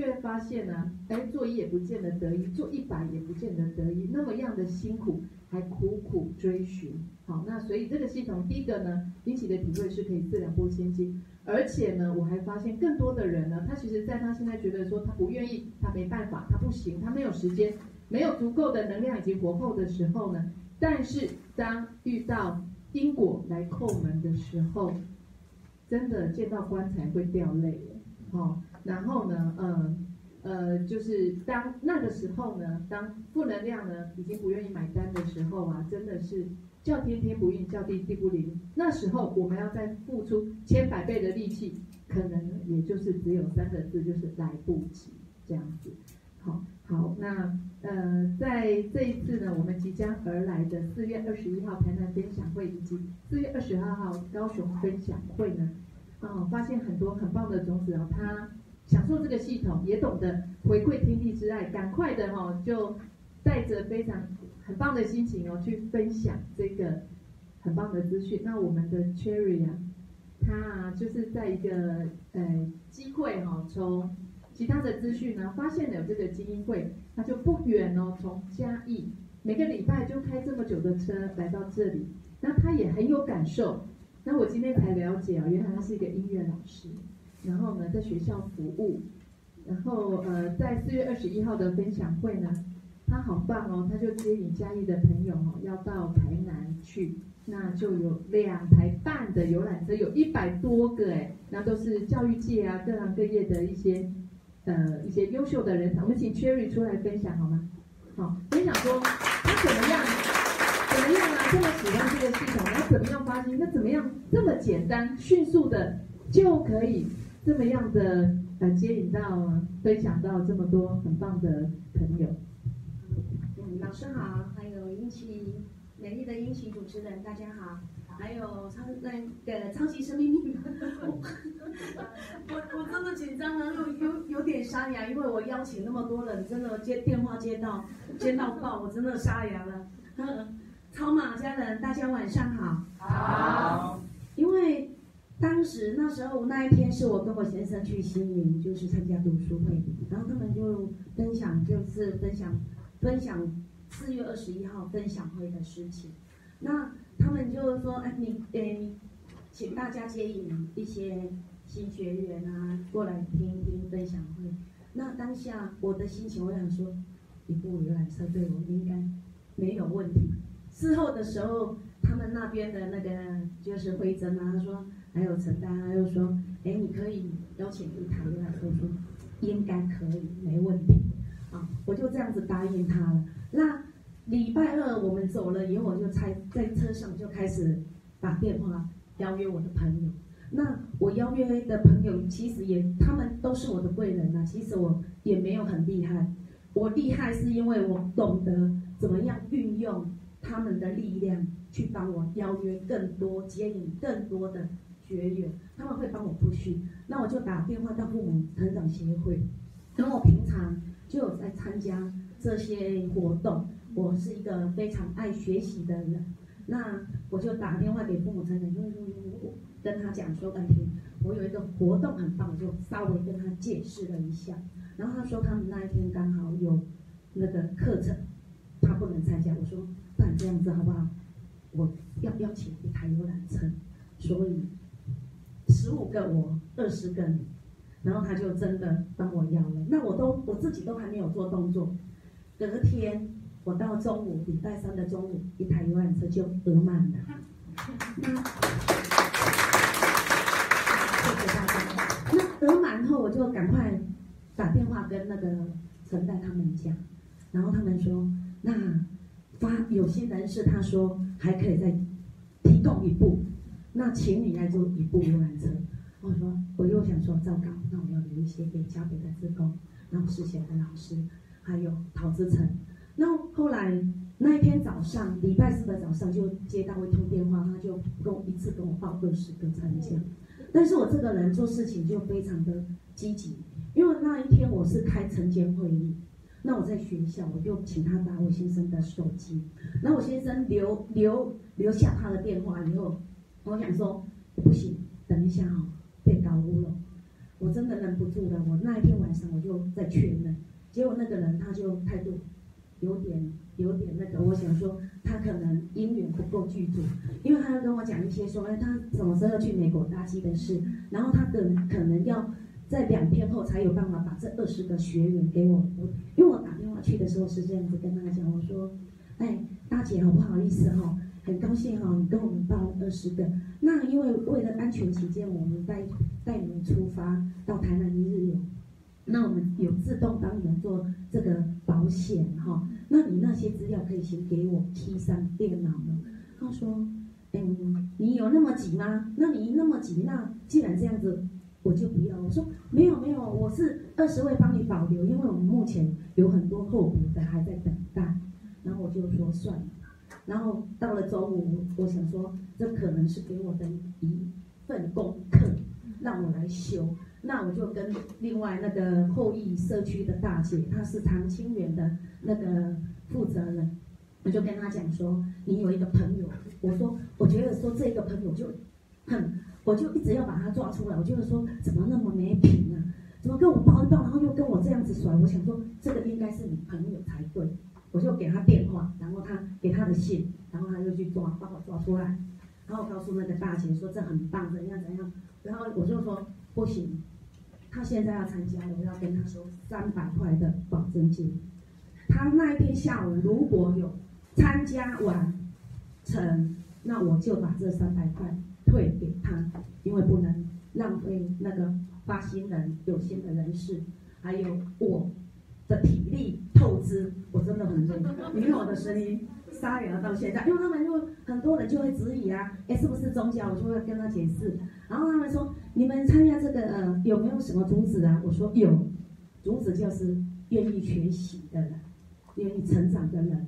却发现呢，哎，做一也不见得得一，做一百也不见得得一，那么样的辛苦。还苦苦追寻，好，那所以这个系统第一个呢，引起的体会是可以自两波千金，而且呢，我还发现更多的人呢，他其实在他现在觉得说他不愿意，他没办法，他不行，他没有时间，没有足够的能量以及活后的时候呢，但是当遇到因果来叩门的时候，真的见到棺材会掉泪，好，然后呢，嗯。呃，就是当那个时候呢，当负能量呢已经不愿意买单的时候啊，真的是叫天天不应，叫地地不灵。那时候我们要再付出千百倍的力气，可能也就是只有三个字，就是来不及这样子。好，好，那呃，在这一次呢，我们即将而来的四月二十一号台南分享会以及四月二十二号高雄分享会呢，啊，发现很多很棒的种子哦，它。享受这个系统，也懂得回馈天地之爱，赶快的哈，就带着非常很棒的心情哦，去分享这个很棒的资讯。那我们的 Cherry 啊，他啊就是在一个呃机会哈，从其他的资讯呢，发现了有这个精英会，他就不远哦，从嘉义每个礼拜就开这么久的车来到这里，那他也很有感受。那我今天才了解啊，原来他是一个音乐老师，然后呢在学校服务，然后呃在四月二十一号的分享会呢，他好棒哦，他就接引嘉义的朋友哦要到台南去，那就有两台半的游览车，有一百多个哎，那都是教育界啊各行各业的一些呃一些优秀的人才，我们请 Cherry 出来分享好吗？好，分享说他怎么样，怎么样啊？这么喜欢这个系统，然后怎么样发现？那怎么样这么简单、迅速的就可以这么样的呃接引到、分享到这么多很棒的朋友？嗯，老师好，还有英奇美丽的英奇主持人，大家好，还有超那个超级生命密码，[laughs] 我我真的紧张啊，有有有点沙哑，因为我邀请那么多人，真的接电话接到接到爆，我真的沙哑了。[laughs] 超马家人，大家晚上好。好。因为当时那时候那一天是我跟我先生去西宁，就是参加读书会，然后他们就分享，就是分享分享四月二十一号分享会的事情。那他们就说，哎，你诶，请大家接引一些新学员啊过来听一听分享会。那当下我的心情，我想说，一部游览车对我应该没有问题。事后的时候，他们那边的那个就是慧珍啊，他说还有陈丹啊，又说，哎，你可以邀请一台游览车，说应该可以，没问题。啊，我就这样子答应他了。那礼拜二我们走了以后，我就在在车上就开始打电话邀约我的朋友。那我邀约的朋友其实也，他们都是我的贵人啊。其实我也没有很厉害，我厉害是因为我懂得怎么样运用他们的力量去帮我邀约更多、接引更多的学员，他们会帮我出去。那我就打电话到父母成长协会，然后我平常就有在参加这些活动。我是一个非常爱学习的人，那我就打电话给父母成长，就是说跟他讲说，半天我有一个活动很棒，我就稍微跟他解释了一下。然后他说他们那一天刚好有那个课程，他不能参加。我说不然这样子好不好？我要邀请一台游览车，所以十五个我，二十个你。然后他就真的帮我要了。那我都我自己都还没有做动作，隔天。我到中午，礼拜三的中午，一台游览车就额满了。那谢谢大家。那额满后，我就赶快打电话跟那个陈代他们讲，然后他们说，那发有些人是他说还可以再提供一部，那请你来做一部游览车。我说我又想说，糟糕，那我要留一些给嘉北的职工，然后之前的老师，还有陶之成。那后来那一天早上，礼拜四的早上就接到一通电话，他就跟我一次跟我报二十个参加。但是我这个人做事情就非常的积极，因为那一天我是开晨间会议，那我在学校我就请他打我先生的手机，那我先生留留留下他的电话以后，我想说不行，等一下哈被搞污了，我真的忍不住了，我那一天晚上我就在确认，结果那个人他就态度。有点有点那个，我想说他可能姻缘不够具足，因为他要跟我讲一些说，哎，他什么时候去美国搭机的事，然后他可能可能要在两天后才有办法把这二十个学员给我，我因为我打电话去的时候是这样子跟他讲，我说，哎，大姐好不好意思哈，很高兴哈，你跟我们报了二十个，那因为为了安全起见，我们带带你们出发到台南一日游。那我们有自动帮你们做这个保险哈，那你那些资料可以先给我 key 上电脑了。他说，嗯，你有那么急吗？那你那么急，那既然这样子，我就不要。我说没有没有，我是二十位帮你保留，因为我们目前有很多候补的还在等待。然后我就说算了。然后到了周五，我想说这可能是给我的一份功课，让我来修。那我就跟另外那个后裔社区的大姐，她是长青园的那个负责人，我就跟她讲说，你有一个朋友，我说我觉得说这个朋友就很，我就一直要把他抓出来，我就是说怎么那么没品啊，怎么跟我抱一抱，然后又跟我这样子甩，我想说这个应该是你朋友才对，我就给他电话，然后他给他的信，然后他就去抓，把我抓出来，然后告诉那个大姐说这很棒，怎样怎样，然后我就说不行，他现在要参加，我要跟他说三百块的保证金。他那一天下午如果有参加完成，那我就把这三百块退给他，因为不能浪费那个发行人有心的人士，还有我的体力透支，我真的很累。你看我的声音沙哑到现在，因为他们就很多人就会质疑啊，哎，是不是宗教？我就会跟他解释，然后他们说你们参加这个呃有没有什么主旨啊？我说有，主旨就是愿意学习的人，愿意成长的人。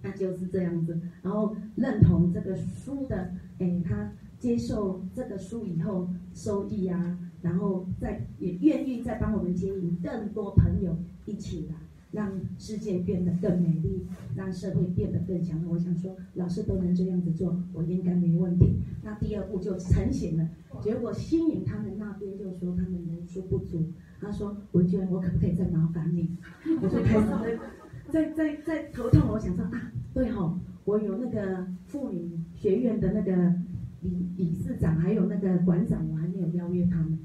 那就是这样子，然后认同这个书的，哎，他接受这个书以后收益啊，然后再也愿意再帮我们接引更多朋友一起来，让世界变得更美丽，让社会变得更强。我想说，老师都能这样子做，我应该没问题。那第二步就成型了，结果新颖他们那边就说他们人数不足，他说文娟，我可不可以再麻烦你？[laughs] 我就开始。在在在头痛，我想说啊，对哈，我有那个妇女学院的那个理理事长，还有那个馆长，我还没有邀约他们，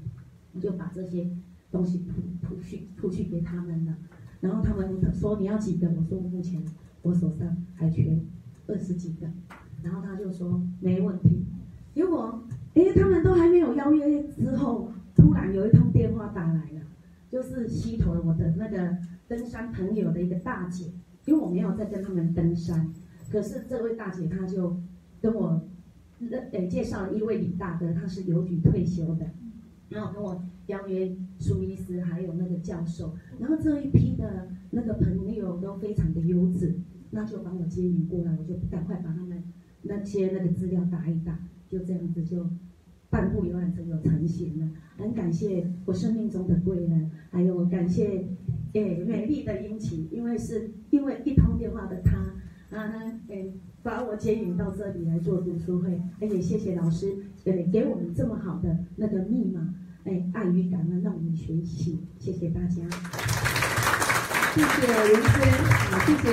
我就把这些东西铺铺去铺去给他们了。然后他们说你要几个？我说目前我手上还缺二十几个。然后他就说没问题。结果哎，他们都还没有邀约之后，突然有一通电话打来了，就是西头我的那个。登山朋友的一个大姐，因为我没有在跟他们登山，可是这位大姐她就跟我认诶介绍了一位李大哥，他是邮局退休的，然后跟我邀约苏医师还有那个教授，然后这一批的那个朋友都非常的优质，那就帮我接引过来，我就赶快把他们那些那个资料打一打，就这样子就半步有完成有成型了，很感谢我生命中的贵人，还有感谢。哎，美丽的英奇，因为是因为一通电话的他，啊，哎，把我接引到这里来做读书会，而且谢谢老师，给给我们这么好的那个密码，哎，爱与感恩让我们学习，谢谢大家。谢谢文轩，啊，谢谢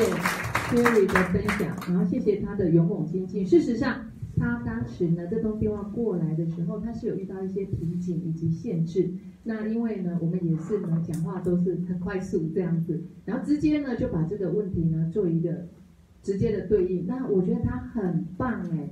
Sherry 的分享，然后谢谢他的勇猛精进。事实上，他当时呢，这通电话过来的时候，他是有遇到一些瓶颈以及限制。那因为呢，我们也是呢，讲话都是很快速这样子，然后直接呢就把这个问题呢做一个直接的对应。那我觉得他很棒哎，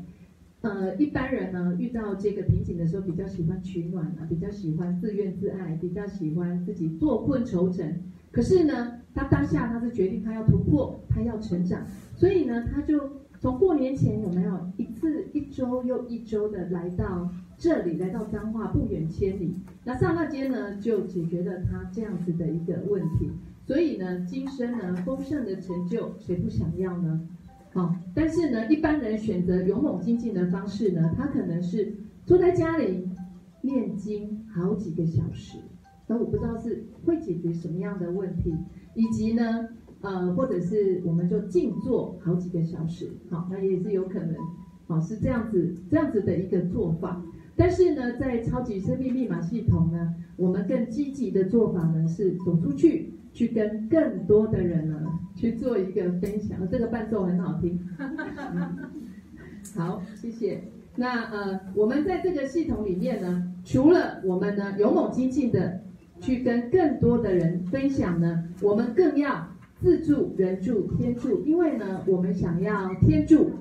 呃，一般人呢遇到这个瓶颈的时候，比较喜欢取暖啊，比较喜欢自怨自艾，比较喜欢自己坐困愁城。可是呢，他当下他是决定他要突破，他要成长，所以呢，他就从过年前有没有一次一周又一周的来到。这里来到彰化不远千里，那刹那间呢就解决了他这样子的一个问题。所以呢，今生呢丰盛的成就，谁不想要呢？好，但是呢，一般人选择勇猛精进的方式呢，他可能是坐在家里念经好几个小时，那我不知道是会解决什么样的问题，以及呢，呃，或者是我们就静坐好几个小时，好，那也是有可能，好是这样子这样子的一个做法。但是呢，在超级生命密码系统呢，我们更积极的做法呢是走出去，去跟更多的人呢去做一个分享。这个伴奏很好听，好，谢谢。那呃，我们在这个系统里面呢，除了我们呢勇猛精进的去跟更多的人分享呢，我们更要自助、人助、天助，因为呢，我们想要天助。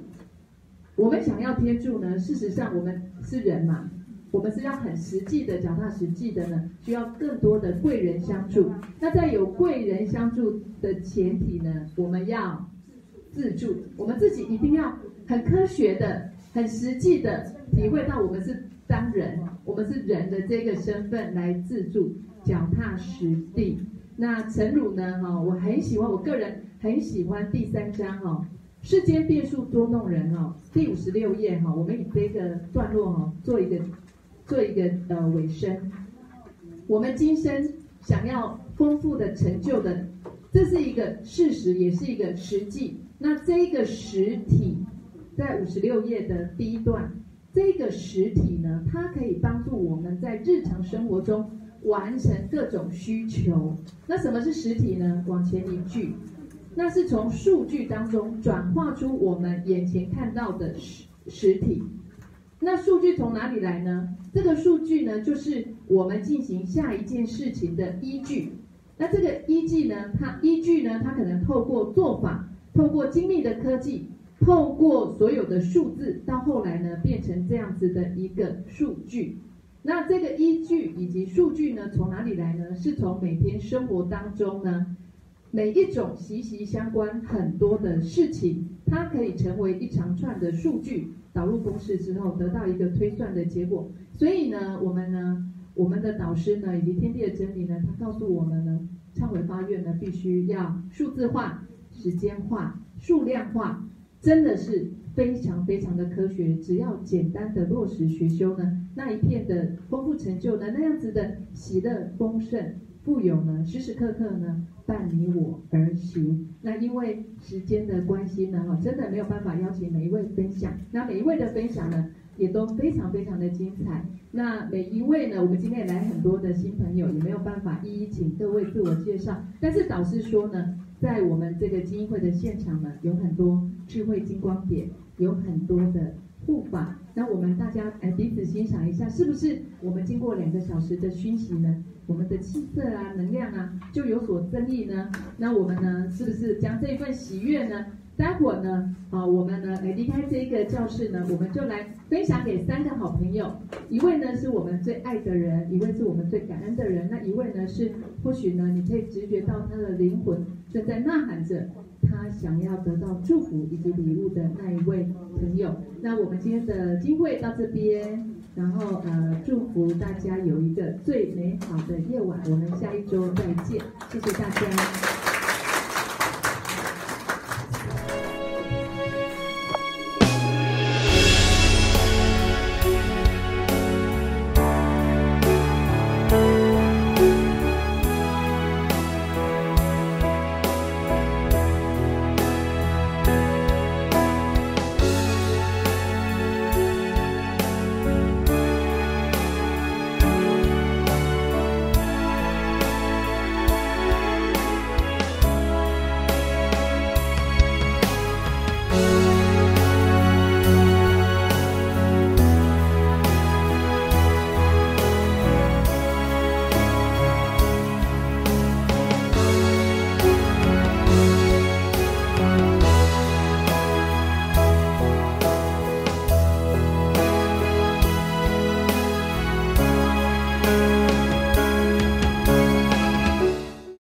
我们想要贴住呢，事实上我们是人嘛，我们是要很实际的、脚踏实地的呢，需要更多的贵人相助。那在有贵人相助的前提呢，我们要自助，我们自己一定要很科学的、很实际的体会到我们是当人，我们是人的这个身份来自助，脚踏实地。那陈儒呢？哈，我很喜欢，我个人很喜欢第三章哈。世间变数捉弄人哦，第五十六页哈，我们以这个段落哈做一个做一个呃尾声。我们今生想要丰富的成就的，这是一个事实，也是一个实际。那这个实体在五十六页的第一段，这个实体呢，它可以帮助我们在日常生活中完成各种需求。那什么是实体呢？往前一句。那是从数据当中转化出我们眼前看到的实实体。那数据从哪里来呢？这个数据呢，就是我们进行下一件事情的依据。那这个依据呢，它依据呢，它可能透过做法，透过精密的科技，透过所有的数字，到后来呢，变成这样子的一个数据。那这个依据以及数据呢，从哪里来呢？是从每天生活当中呢，每一种息息相关很多的事情，它可以成为一长串的数据。导入公式之后，得到一个推算的结果。所以呢，我们呢，我们的导师呢，以及天地的真理呢，他告诉我们呢，忏悔发愿呢，必须要数字化、时间化、数量化，真的是非常非常的科学。只要简单的落实学修呢，那一片的丰富成就呢，那样子的喜乐丰盛。富有呢，时时刻刻呢伴你我而行。那因为时间的关系呢，哈，真的没有办法邀请每一位分享。那每一位的分享呢，也都非常非常的精彩。那每一位呢，我们今天也来很多的新朋友，也没有办法一一请各位自我介绍。但是导师说呢，在我们这个精英会的现场呢，有很多智慧金光点，有很多的护法。那我们大家哎彼此欣赏一下，是不是？我们经过两个小时的熏习呢？我们的气色啊，能量啊，就有所增益呢。那我们呢，是不是将这一份喜悦呢？待会儿呢，啊，我们呢，离开这个教室呢，我们就来分享给三个好朋友。一位呢是我们最爱的人，一位是我们最感恩的人。那一位呢是，或许呢，你可以直觉到他的灵魂正在呐喊着，他想要得到祝福以及礼物的那一位朋友。那我们今天的机会到这边。然后呃，祝福大家有一个最美好的夜晚。我们下一周再见，谢谢大家。